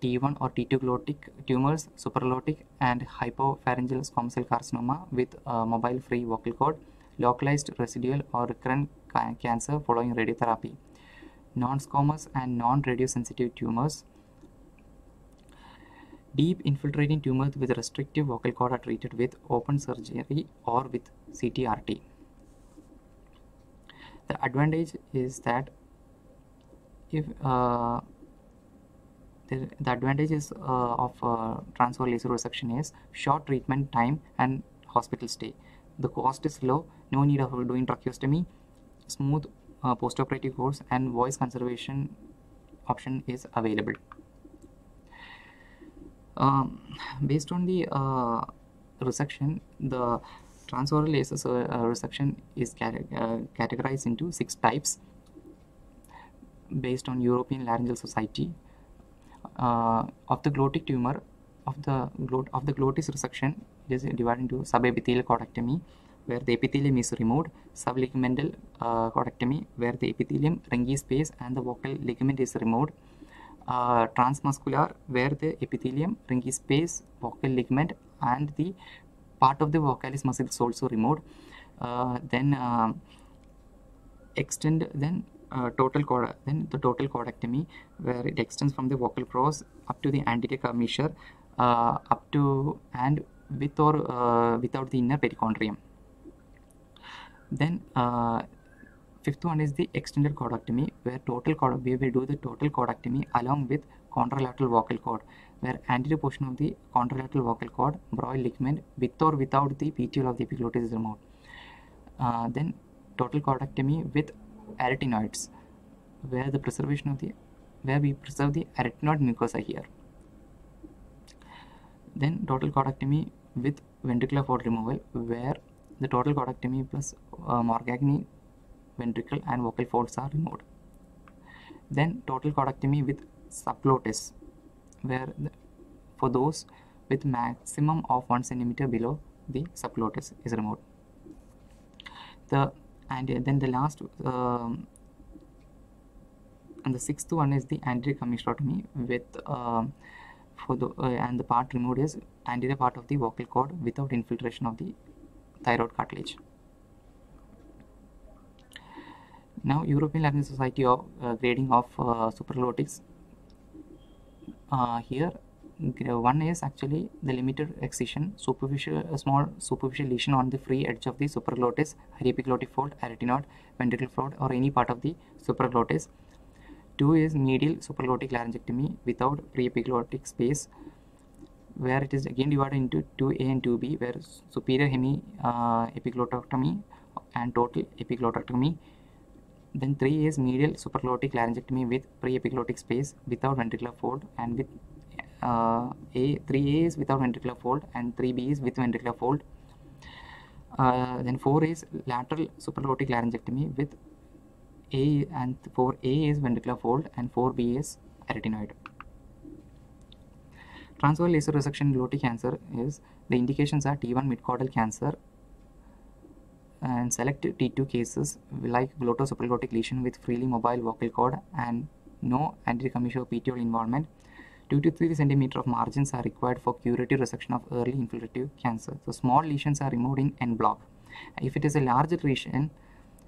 T1 or T2 glottic tumors, supraglottic and hypopharyngeal squamous cell carcinoma with uh, mobile free vocal cord, localized residual or recurrent ca cancer following radiotherapy, non-squamous and non-radiosensitive tumors, Deep infiltrating tumors with restrictive vocal cord are treated with open surgery or with CTRT. The advantage is that if uh, the, the advantages uh, of uh, transoral laser resection is short treatment time and hospital stay. The cost is low, no need of doing tracheostomy, smooth uh, postoperative course, and voice conservation option is available. Um, based on the uh, resection, the transoral laser uh, resection is uh, categorized into six types based on European Laryngeal Society. Uh, of the glottic tumor, of the glot of the glottis resection, is divided into subepithelial cordectomy, where the epithelium is removed, subligamental uh, cordectomy, where the epithelium, Reinke space, and the vocal ligament is removed uh, transmuscular where the epithelium, Reinke space, vocal ligament and the part of the vocalis muscle is also removed. Uh, then uh, extend then uh, total cord then the total cordectomy where it extends from the vocal process up to the anterior commissure uh, up to and with or uh, without the inner perichondrium. Then fifth one is the extended cordectomy where total cord we will do the total cordectomy along with contralateral vocal cord where anterior portion of the contralateral vocal cord Broyles ligament with or without the petiole of the epiglottis is removed uh, then total cordectomy with arytenoids where the preservation of the where we preserve the arytenoid mucosa here then total cordectomy with ventricular fold removal where the total cordectomy plus uh, Morgagni ventricle and vocal folds are removed. Then total cordectomy with subglottis, where the, for those with maximum of 1 centimeter below the subglottis is removed. The and then the last um, and the sixth one is the anterior commissurotomy with um, for the uh, and the part removed is anterior part of the vocal cord without infiltration of the thyroid cartilage. Now, European Laryngeal Society of uh, grading of uh, supraglottics. Uh, here, one is actually the limited excision, superficial, a small superficial lesion on the free edge of the supraglottis, hydroepiglottic fold, arytenoid, ventricular fold, or any part of the supraglottis. Two is medial supraglottic laryngectomy without pre-epiglottic space, where it is again divided into 2A and 2B, where superior hemi uh, and total epiglottomy then 3 is medial supraglottic laryngectomy with pre-epiglottic space without ventricular fold and with uh, A 3A is without ventricular fold and 3B is with ventricular fold. Uh, then 4 is lateral supraglottic laryngectomy with A and 4A is ventricular fold and 4B is arytenoid. Transoral laser resection glottic cancer is the indications are T1 midcordal cancer and select T2 cases like glottosupraglottic lesion with freely mobile vocal cord and no anterior commissure petiole involvement. 2 to 3 cm of margins are required for curative resection of early infiltrative cancer. So small lesions are removed in en bloc. If it is a larger lesion,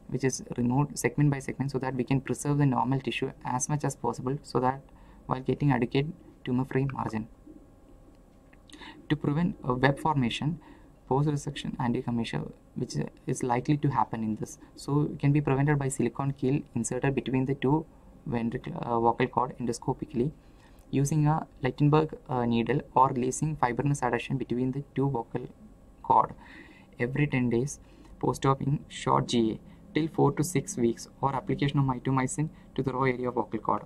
which is removed segment by segment so that we can preserve the normal tissue as much as possible so that while getting adequate tumor-free margin. To prevent web formation, post-resection anti-commissure which is likely to happen in this. So it can be prevented by silicone keel inserted between the two ventricular uh, vocal cord endoscopically using a Lichtenberger uh, needle or releasing fibrinous adhesion between the two vocal cord every 10 days post-op in short GA till 4 to 6 weeks or application of mitomycin to the raw area of vocal cord.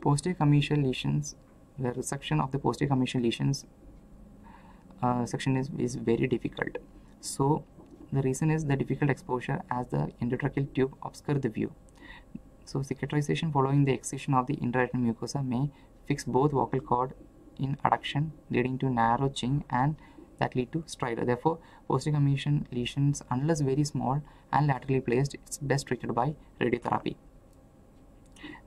Posterior commissure lesions, the resection of the posterior commissure lesions uh, section is, is very difficult. So the reason is the difficult exposure as the endotracheal tube obscure the view. So cicatrization following the excision of the interarytenoid mucosa may fix both vocal cord in adduction leading to narrow and that lead to stridor. Therefore, posterior commissure lesions unless very small and laterally placed it's best treated by radiotherapy.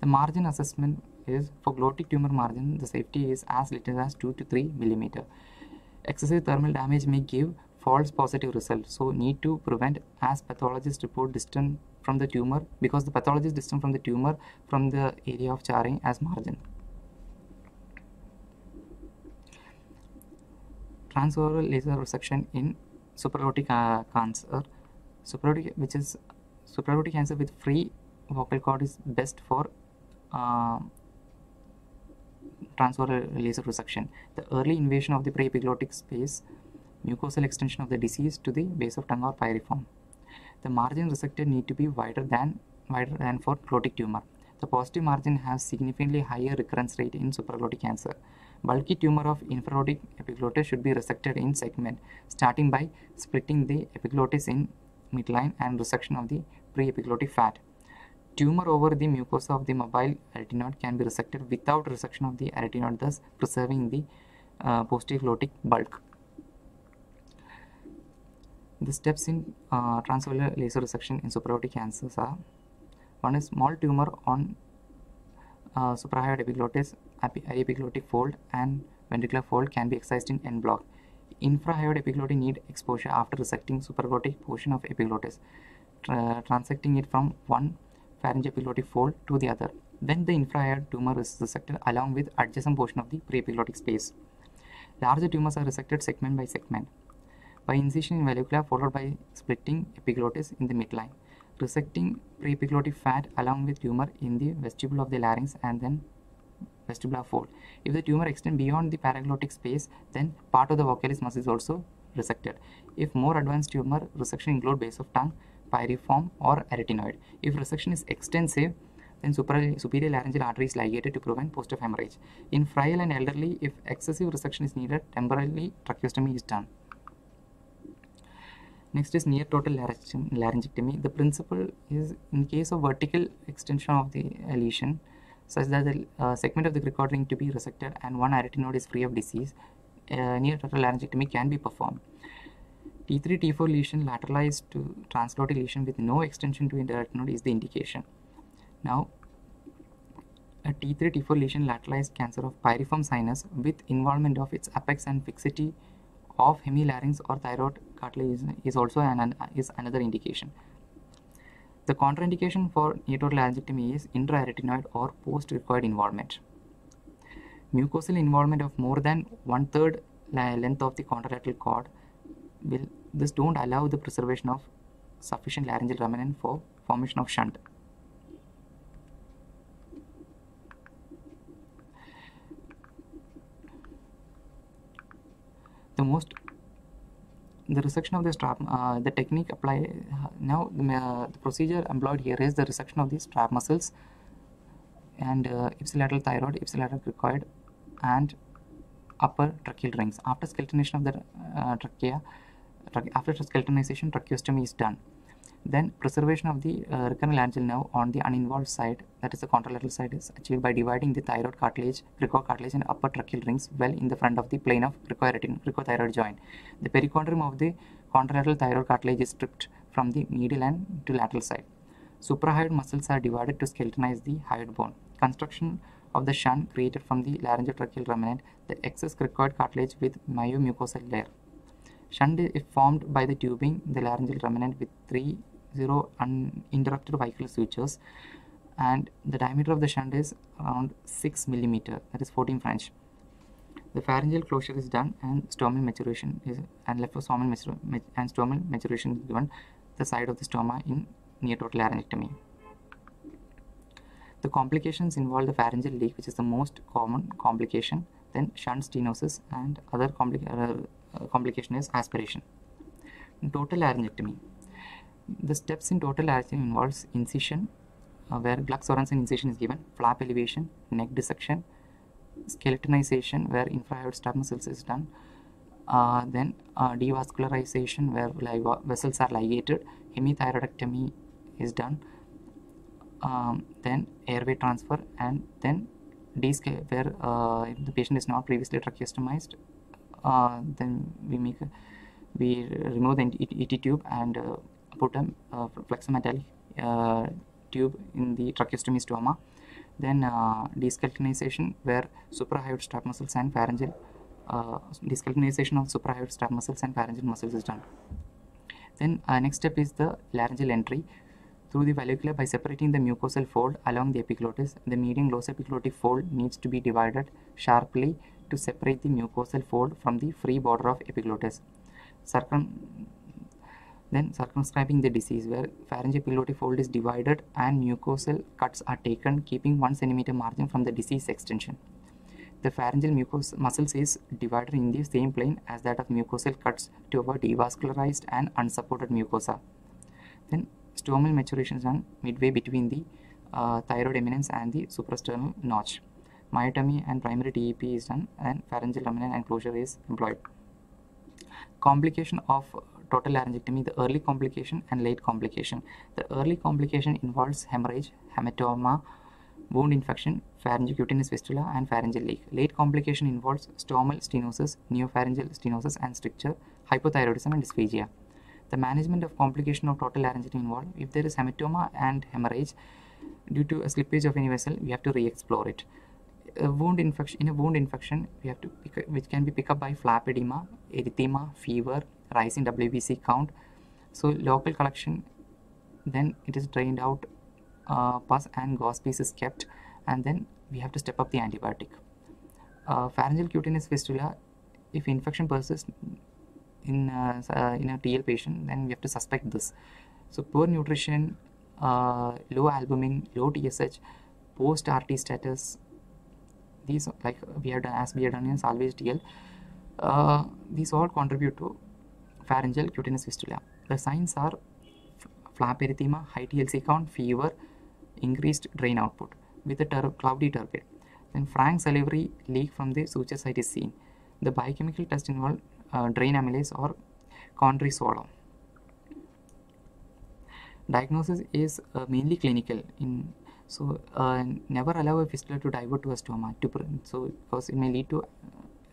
The margin assessment is for glottic tumor margin the safety is as little as 2 to 3 millimeter excessive thermal damage may give false positive result. So need to prevent as pathologist report distant from the tumor because the pathologist distant from the tumor from the area of charring as margin. Transoral laser resection in supraglottic uh, cancer. Which is supraglottic cancer with free vocal cord is best for uh, transoral laser resection. The early invasion of the preepiglottic space, mucosal extension of the disease to the base of tongue or piriform. The margin resected need to be wider than wider than for glottic tumor. The positive margin has significantly higher recurrence rate in supraglottic cancer. Bulky tumor of infraglottic epiglottis should be resected in segment, starting by splitting the epiglottis in midline and resection of the preepiglottic fat. Tumor over the mucosa of the mobile arytenoid can be resected without resection of the arytenoid, thus preserving the uh, posterior glottic bulk. The steps in uh, laser resection in supraglottic cancers are one is small tumor on uh, suprahyoid epiglottis, epiglottic fold, and ventricular fold can be excised in en bloc. Infrahyoid epiglottis need exposure after resecting supraglottic portion of epiglottis, tra transecting it from one pharyngeal fold to the other. Then the infrahyoid tumor is resected along with adjacent portion of the preepiglottic space. Larger tumors are resected segment by segment by incision in vallecula followed by splitting epiglottis in the midline, resecting preepiglottic fat along with tumor in the vestibule of the larynx and then vestibular fold. If the tumor extends beyond the paraglottic space, then part of the vocalis muscle is also resected. If more advanced tumor, resection include base of tongue, piriform or arytenoid. If resection is extensive, then superior, laryngeal artery is ligated to prevent post-op hemorrhage. In frail and elderly, if excessive resection is needed, temporarily tracheostomy is done. Next is near total laryngectomy. The principle is in case of vertical extension of the lesion, such that the uh, segment of the cricoid ring to be resected and one arytenoid is free of disease, uh, near total laryngectomy can be performed. T3 T4 lesion lateralized to translocate lesion with no extension to indirect node is the indication. Now, a T3 T4 lesion lateralized cancer of pyriform sinus with involvement of its apex and fixity of hemilarynx or thyroid cartilage is, also an, is another indication. The contraindication for near total laryngectomy is intra-arytenoid or post-cricoid involvement. Mucosal involvement of more than one-third length of the contralateral cord will this don't allow the preservation of sufficient laryngeal remnant for formation of shunt. The most the resection of the strap uh, the technique apply uh, now uh, the procedure employed here is the resection of the strap muscles and uh, ipsilateral thyroid ipsilateral cricoid and upper tracheal rings after skeletonization of the uh, trachea after skeletonization tracheostomy is done. Then preservation of the uh, recurrent laryngeal nerve on the uninvolved side that is the contralateral side is achieved by dividing the thyroid cartilage cricoid cartilage and upper tracheal rings well in the front of the plane of cricothyroid joint. The perichondrium of the contralateral thyroid cartilage is stripped from the medial and to lateral side. Suprahyoid muscles are divided to skeletonize the hyoid bone. Construction of the shunt created from the laryngotracheal remnant the excess cricoid cartilage with myomucosal layer Shunt is formed by the tubing the laryngeal remnant with three zero uninterrupted Vicryl sutures and the diameter of the shunt is around 6 millimeter that is 14 French. The pharyngeal closure is done and stomal maturation is and leftosstomal matur and stomal maturation is given the side of the stoma in near total laryngectomy. The complications involve the pharyngeal leak which is the most common complication then shunt stenosis and other complications uh, complication is aspiration. Total laryngectomy. The steps in total laryngectomy involves incision, uh, where Gluck Sorensen incision is given, flap elevation, neck dissection, skeletonization, where infrahyoid strap muscles is done, uh, then uh, devascularization, where vessels are ligated, hemithyroidectomy is done, um, then airway transfer, and then where uh, the patient is not previously tracheostomized, uh, then we make we remove the ET tube and uh, put a uh, flexometallic uh, tube in the tracheostomy stoma. Then uh, where suprahyoid strap muscles and pharyngeal uh, of suprahyoid strap muscles and pharyngeal muscles is done. Then uh, next step is the laryngeal entry. Through the vallecula by separating the mucosal fold along the epiglottis the median glossoepiglottic fold needs to be divided sharply to separate the mucosal fold from the free border of epiglottis. Circum then circumscribing the disease where pharyngeal fold is divided and mucosal cuts are taken keeping 1 cm margin from the disease extension. The pharyngeal mucous muscles is divided in the same plane as that of mucosal cuts to avoid devascularized and unsupported mucosa. Then stomal maturation is done midway between the uh, thyroid eminence and the suprasternal notch myotomy and primary TEP is done and pharyngeal remnant and closure is employed. Complication of total laryngectomy, the early complication and late complication. The early complication involves hemorrhage, hematoma, wound infection, pharyngocutaneous fistula and pharyngeal leak. Late complication involves stomal stenosis, neopharyngeal stenosis and stricture, hypothyroidism and dysphagia. The management of complication of total laryngectomy involved if there is hematoma and hemorrhage due to a slippage of any vessel, we have to re-explore it a wound infection in a wound infection we have to pick, which can be picked up by flap edema erythema fever rise in wbc count. So local collection then it is drained out uh, pus and gauze piece is kept and then we have to step up the antibiotic. Uh, pharyngeal cutaneous fistula if infection persists in uh, uh in a TL patient then we have to suspect this. So poor nutrition uh, low albumin low TSH post RT status these like we have done as we have done in salvage TL uh, these all contribute to pharyngeal cutaneous fistula. The signs are flap erythema high TLC count fever increased drain output with a cloudy turbid then frank salivary leak from the suture site is seen. The biochemical test involved uh, drain amylase or coronary swallow. Diagnosis is uh, mainly clinical in so uh, never allow a fistula to divert to a stoma to so because it may lead to uh,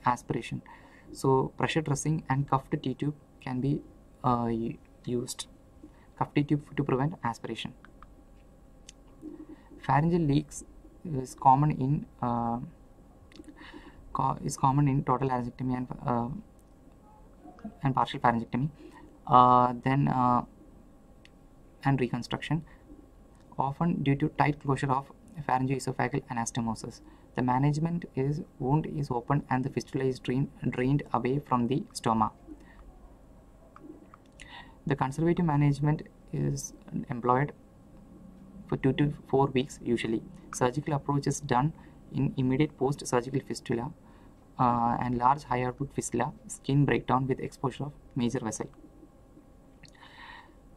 aspiration so pressure dressing and cuffed t-tube can be uh, used Cuffed T tube to prevent aspiration. Pharyngeal leaks is common in uh, is common in total laryngectomy and uh, and partial pharyngectomy. Uh, then uh, and reconstruction, often due to tight closure of pharyngoesophageal anastomosis. The management is wound is opened and the fistula is drained, drained away from the stoma. The conservative management is employed for two to four weeks usually. Surgical approach is done in immediate post-surgical fistula uh, and large high output fistula, skin breakdown with exposure of major vessel.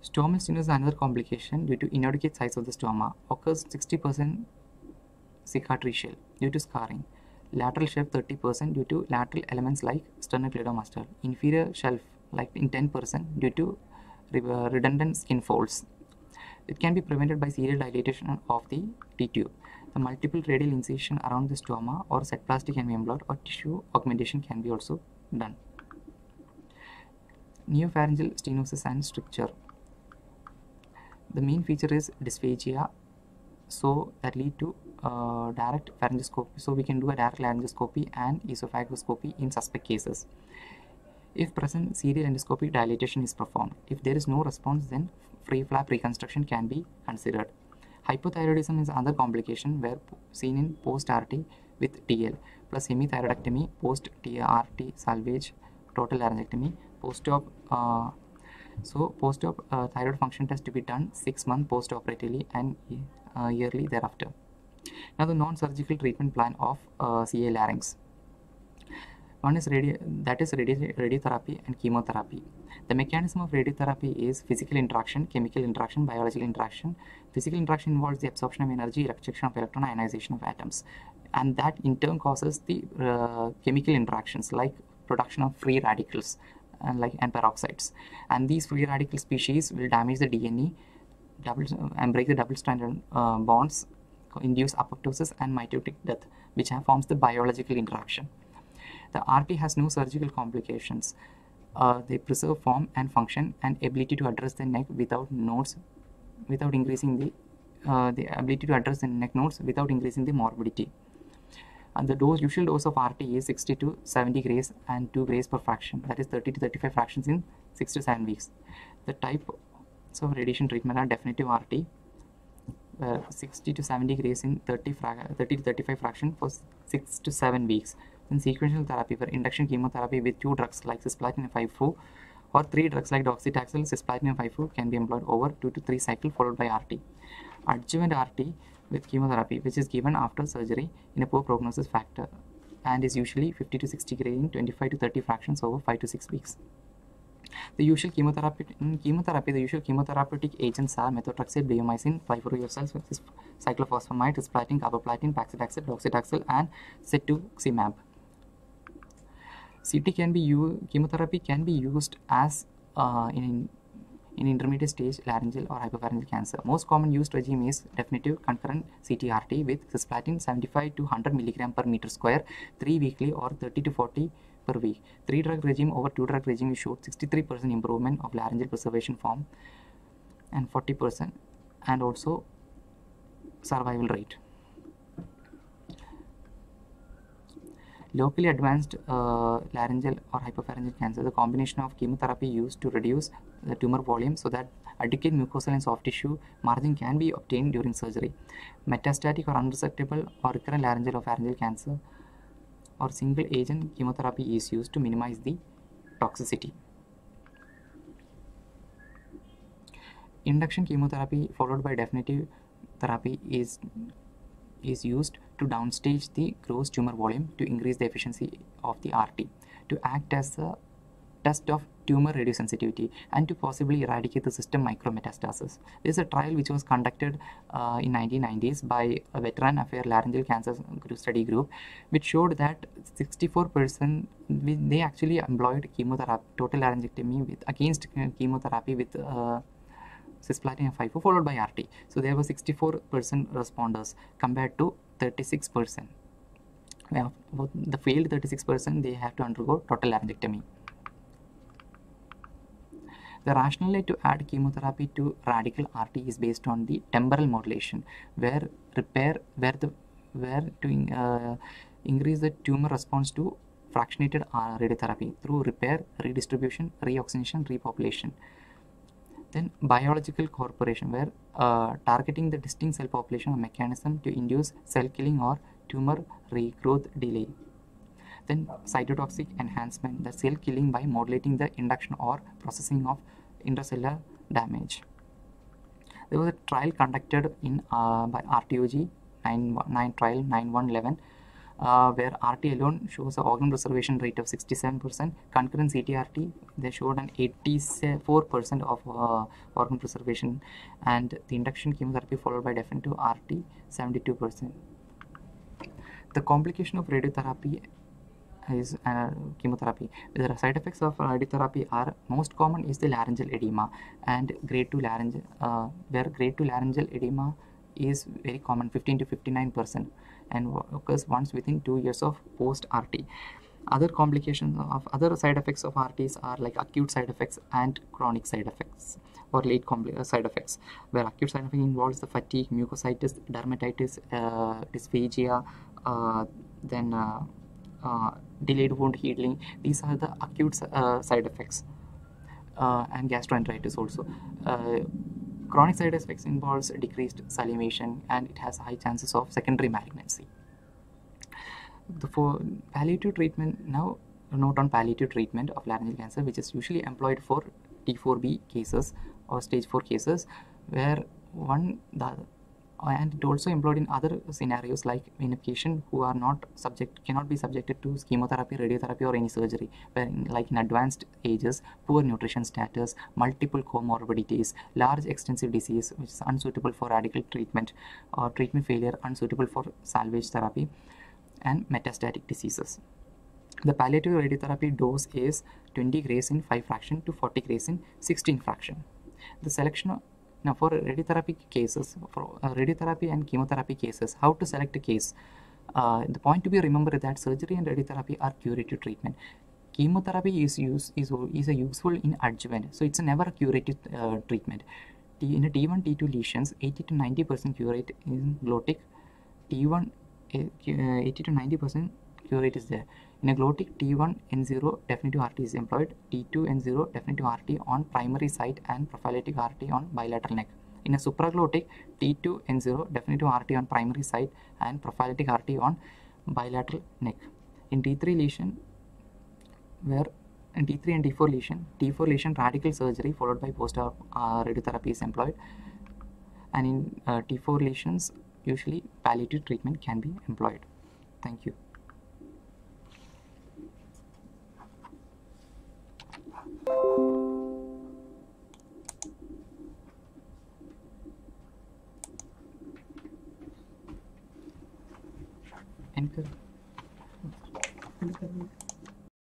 Stomal stenosis is another complication due to inadequate size of the stoma. Occurs 60% cicatricial due to scarring. Lateral shelf 30% due to lateral elements like sternocleidomastoid. Inferior shelf like in 10% due to uh, redundant skin folds. It can be prevented by serial dilatation of the T tube. The multiple radial incision around the stoma or Z-plasty can be employed or tissue augmentation can be also done. Neopharyngeal stenosis and stricture. The main feature is dysphagia, so that lead to uh, direct pharyngoscopy. So we can do a direct laryngoscopy and esophagoscopy in suspect cases. If present, serial endoscopic dilatation is performed. If there is no response, then free flap reconstruction can be considered. Hypothyroidism is another complication where seen in post RT with TL plus hemithyroidectomy, post TRT salvage, total laryngectomy, post op. Uh, so post op uh, thyroid function test to be done six months post operatively and uh, yearly thereafter. Now the non-surgical treatment plan of uh, CA larynx. One is radio, that is radio, radiotherapy and chemotherapy. The mechanism of radiotherapy is physical interaction, chemical interaction, biological interaction. Physical interaction involves the absorption of energy, rejection of electron, ionization of atoms, and that in turn causes the uh, chemical interactions like production of free radicals and like and peroxides. And these free radical species will damage the DNA, double and break the double-stranded uh, bonds, induce apoptosis and mitotic death, which forms the biological interaction. The RT has no surgical complications. Uh, they preserve form and function and ability to address the neck without nodes, without increasing the uh, the ability to address the neck nodes without increasing the morbidity. And the dose, usual dose of RT is 60 to 70 grays and 2 grays per fraction. That is 30 to 35 fractions in 6 to 7 weeks. The type of radiation treatment are definitive RT, uh, 60 to 70 grays in 30, 30 to 35 fraction for 6 to 7 weeks. Then sequential therapy for induction chemotherapy with two drugs like cisplatin and 5 or three drugs like doxycycline, cisplatin and 5 can be employed over 2 to 3 cycle followed by RT. Adjuvant RT with chemotherapy which is given after surgery in a poor prognosis factor and is usually 50 to 60 gray in 25 to 30 fractions over 5 to 6 weeks. The usual chemotherapy in chemotherapy, the usual chemotherapeutic agents are methotrexate, bleomycin, fluorouracil, cyclophosphamide, cisplatin, carboplatin, paclitaxel, docetaxel, and cetuximab. CT can be chemotherapy can be used as uh, in in intermediate stage laryngeal or hypopharyngeal cancer. Most common used regime is definitive concurrent CTRT with cisplatin 75 to 100 milligram per meter square, 3 weekly or 30 to 40 per week. 3 drug regime over 2 drug regime showed 63% improvement of laryngeal preservation form and 40% and also survival rate. Locally advanced uh, laryngeal or hypopharyngeal cancer, the combination of chemotherapy used to reduce the tumor volume so that adequate mucosal and soft tissue margin can be obtained during surgery. Metastatic or unresectable or recurrent laryngeal or pharyngeal cancer or single agent chemotherapy is used to minimize the toxicity. Induction chemotherapy followed by definitive therapy is is used to downstage the gross tumor volume to increase the efficiency of the RT to act as a test of tumor radiosensitivity and to possibly eradicate the system micrometastasis. This is a trial which was conducted uh, in 1990s by a veteran affair laryngeal cancer group study group which showed that 64% they actually employed chemotherapy total laryngectomy with against chemotherapy with uh, cisplatin and 5 followed by RT. So there were 64% responders compared to 36%. Well, the failed 36% they have to undergo total laryngectomy. The rationale to add chemotherapy to radical RT is based on the temporal modulation, where repair, where the where to uh, increase the tumor response to fractionated uh, radiotherapy through repair, redistribution, reoxygenation, repopulation. Then biological cooperation, where uh, targeting the distinct cell population or mechanism to induce cell killing or tumor regrowth delay. Then cytotoxic enhancement, the cell killing by modulating the induction or processing of intracellular damage. There was a trial conducted in uh, by RTOG 9, 9 trial 9111 uh, where RT alone shows an organ preservation rate of 67%. Concurrent CTRT they showed an 84% of uh, organ preservation, and the induction chemotherapy followed by definitive RT 72%. The complication of radiotherapy is uh, chemotherapy. The side effects of radiotherapy are most common is the laryngeal edema and grade 2 laryngeal, uh, where grade 2 laryngeal edema is very common 15 to 59 percent and occurs once within two years of post RT. Other complications of other side effects of RTs are like acute side effects and chronic side effects or late uh, side effects, where acute side effect involves the fatigue, mucositis, dermatitis, uh, dysphagia, uh, then uh, uh, delayed wound healing. These are the acute uh, side effects, and gastroenteritis also. Chronic side effects involves decreased salivation and it has high chances of secondary malignancy. The for palliative treatment now note on palliative treatment of laryngeal cancer, which is usually employed for T4B cases or stage 4 cases, where one the and it also employed in other scenarios like in a patient who are not subject cannot be subjected to chemotherapy radiotherapy or any surgery. Like in advanced ages poor nutrition status multiple comorbidities large extensive disease which is unsuitable for radical treatment or treatment failure unsuitable for salvage therapy and metastatic diseases. The palliative radiotherapy dose is 20 grays in 5 fraction to 40 grays in 16 fraction. The selection now, for radiotherapy cases, for uh, radiotherapy and chemotherapy cases, how to select a case? Uh, the point to be remembered is that surgery and radiotherapy are curative treatment. Chemotherapy is use is, is a useful in adjuvant, so it's a never a curative uh, treatment. T, in a T1, T2 lesions, 80 to 90 percent cure rate in glottic. T1, 80 to 90 percent cure rate is there. In a glottic, T1 N0 definitive RT is employed, T2 N0 definitive RT on primary site and prophylactic RT on bilateral neck. In a supraglottic, T2 N0 definitive RT on primary site and prophylactic RT on bilateral neck. In T3 lesion, where in T3 and T4 lesion, T4 lesion radical surgery followed by post uh, radiotherapy is employed, and in uh, T4 lesions, usually palliative treatment can be employed. Thank you. Anchor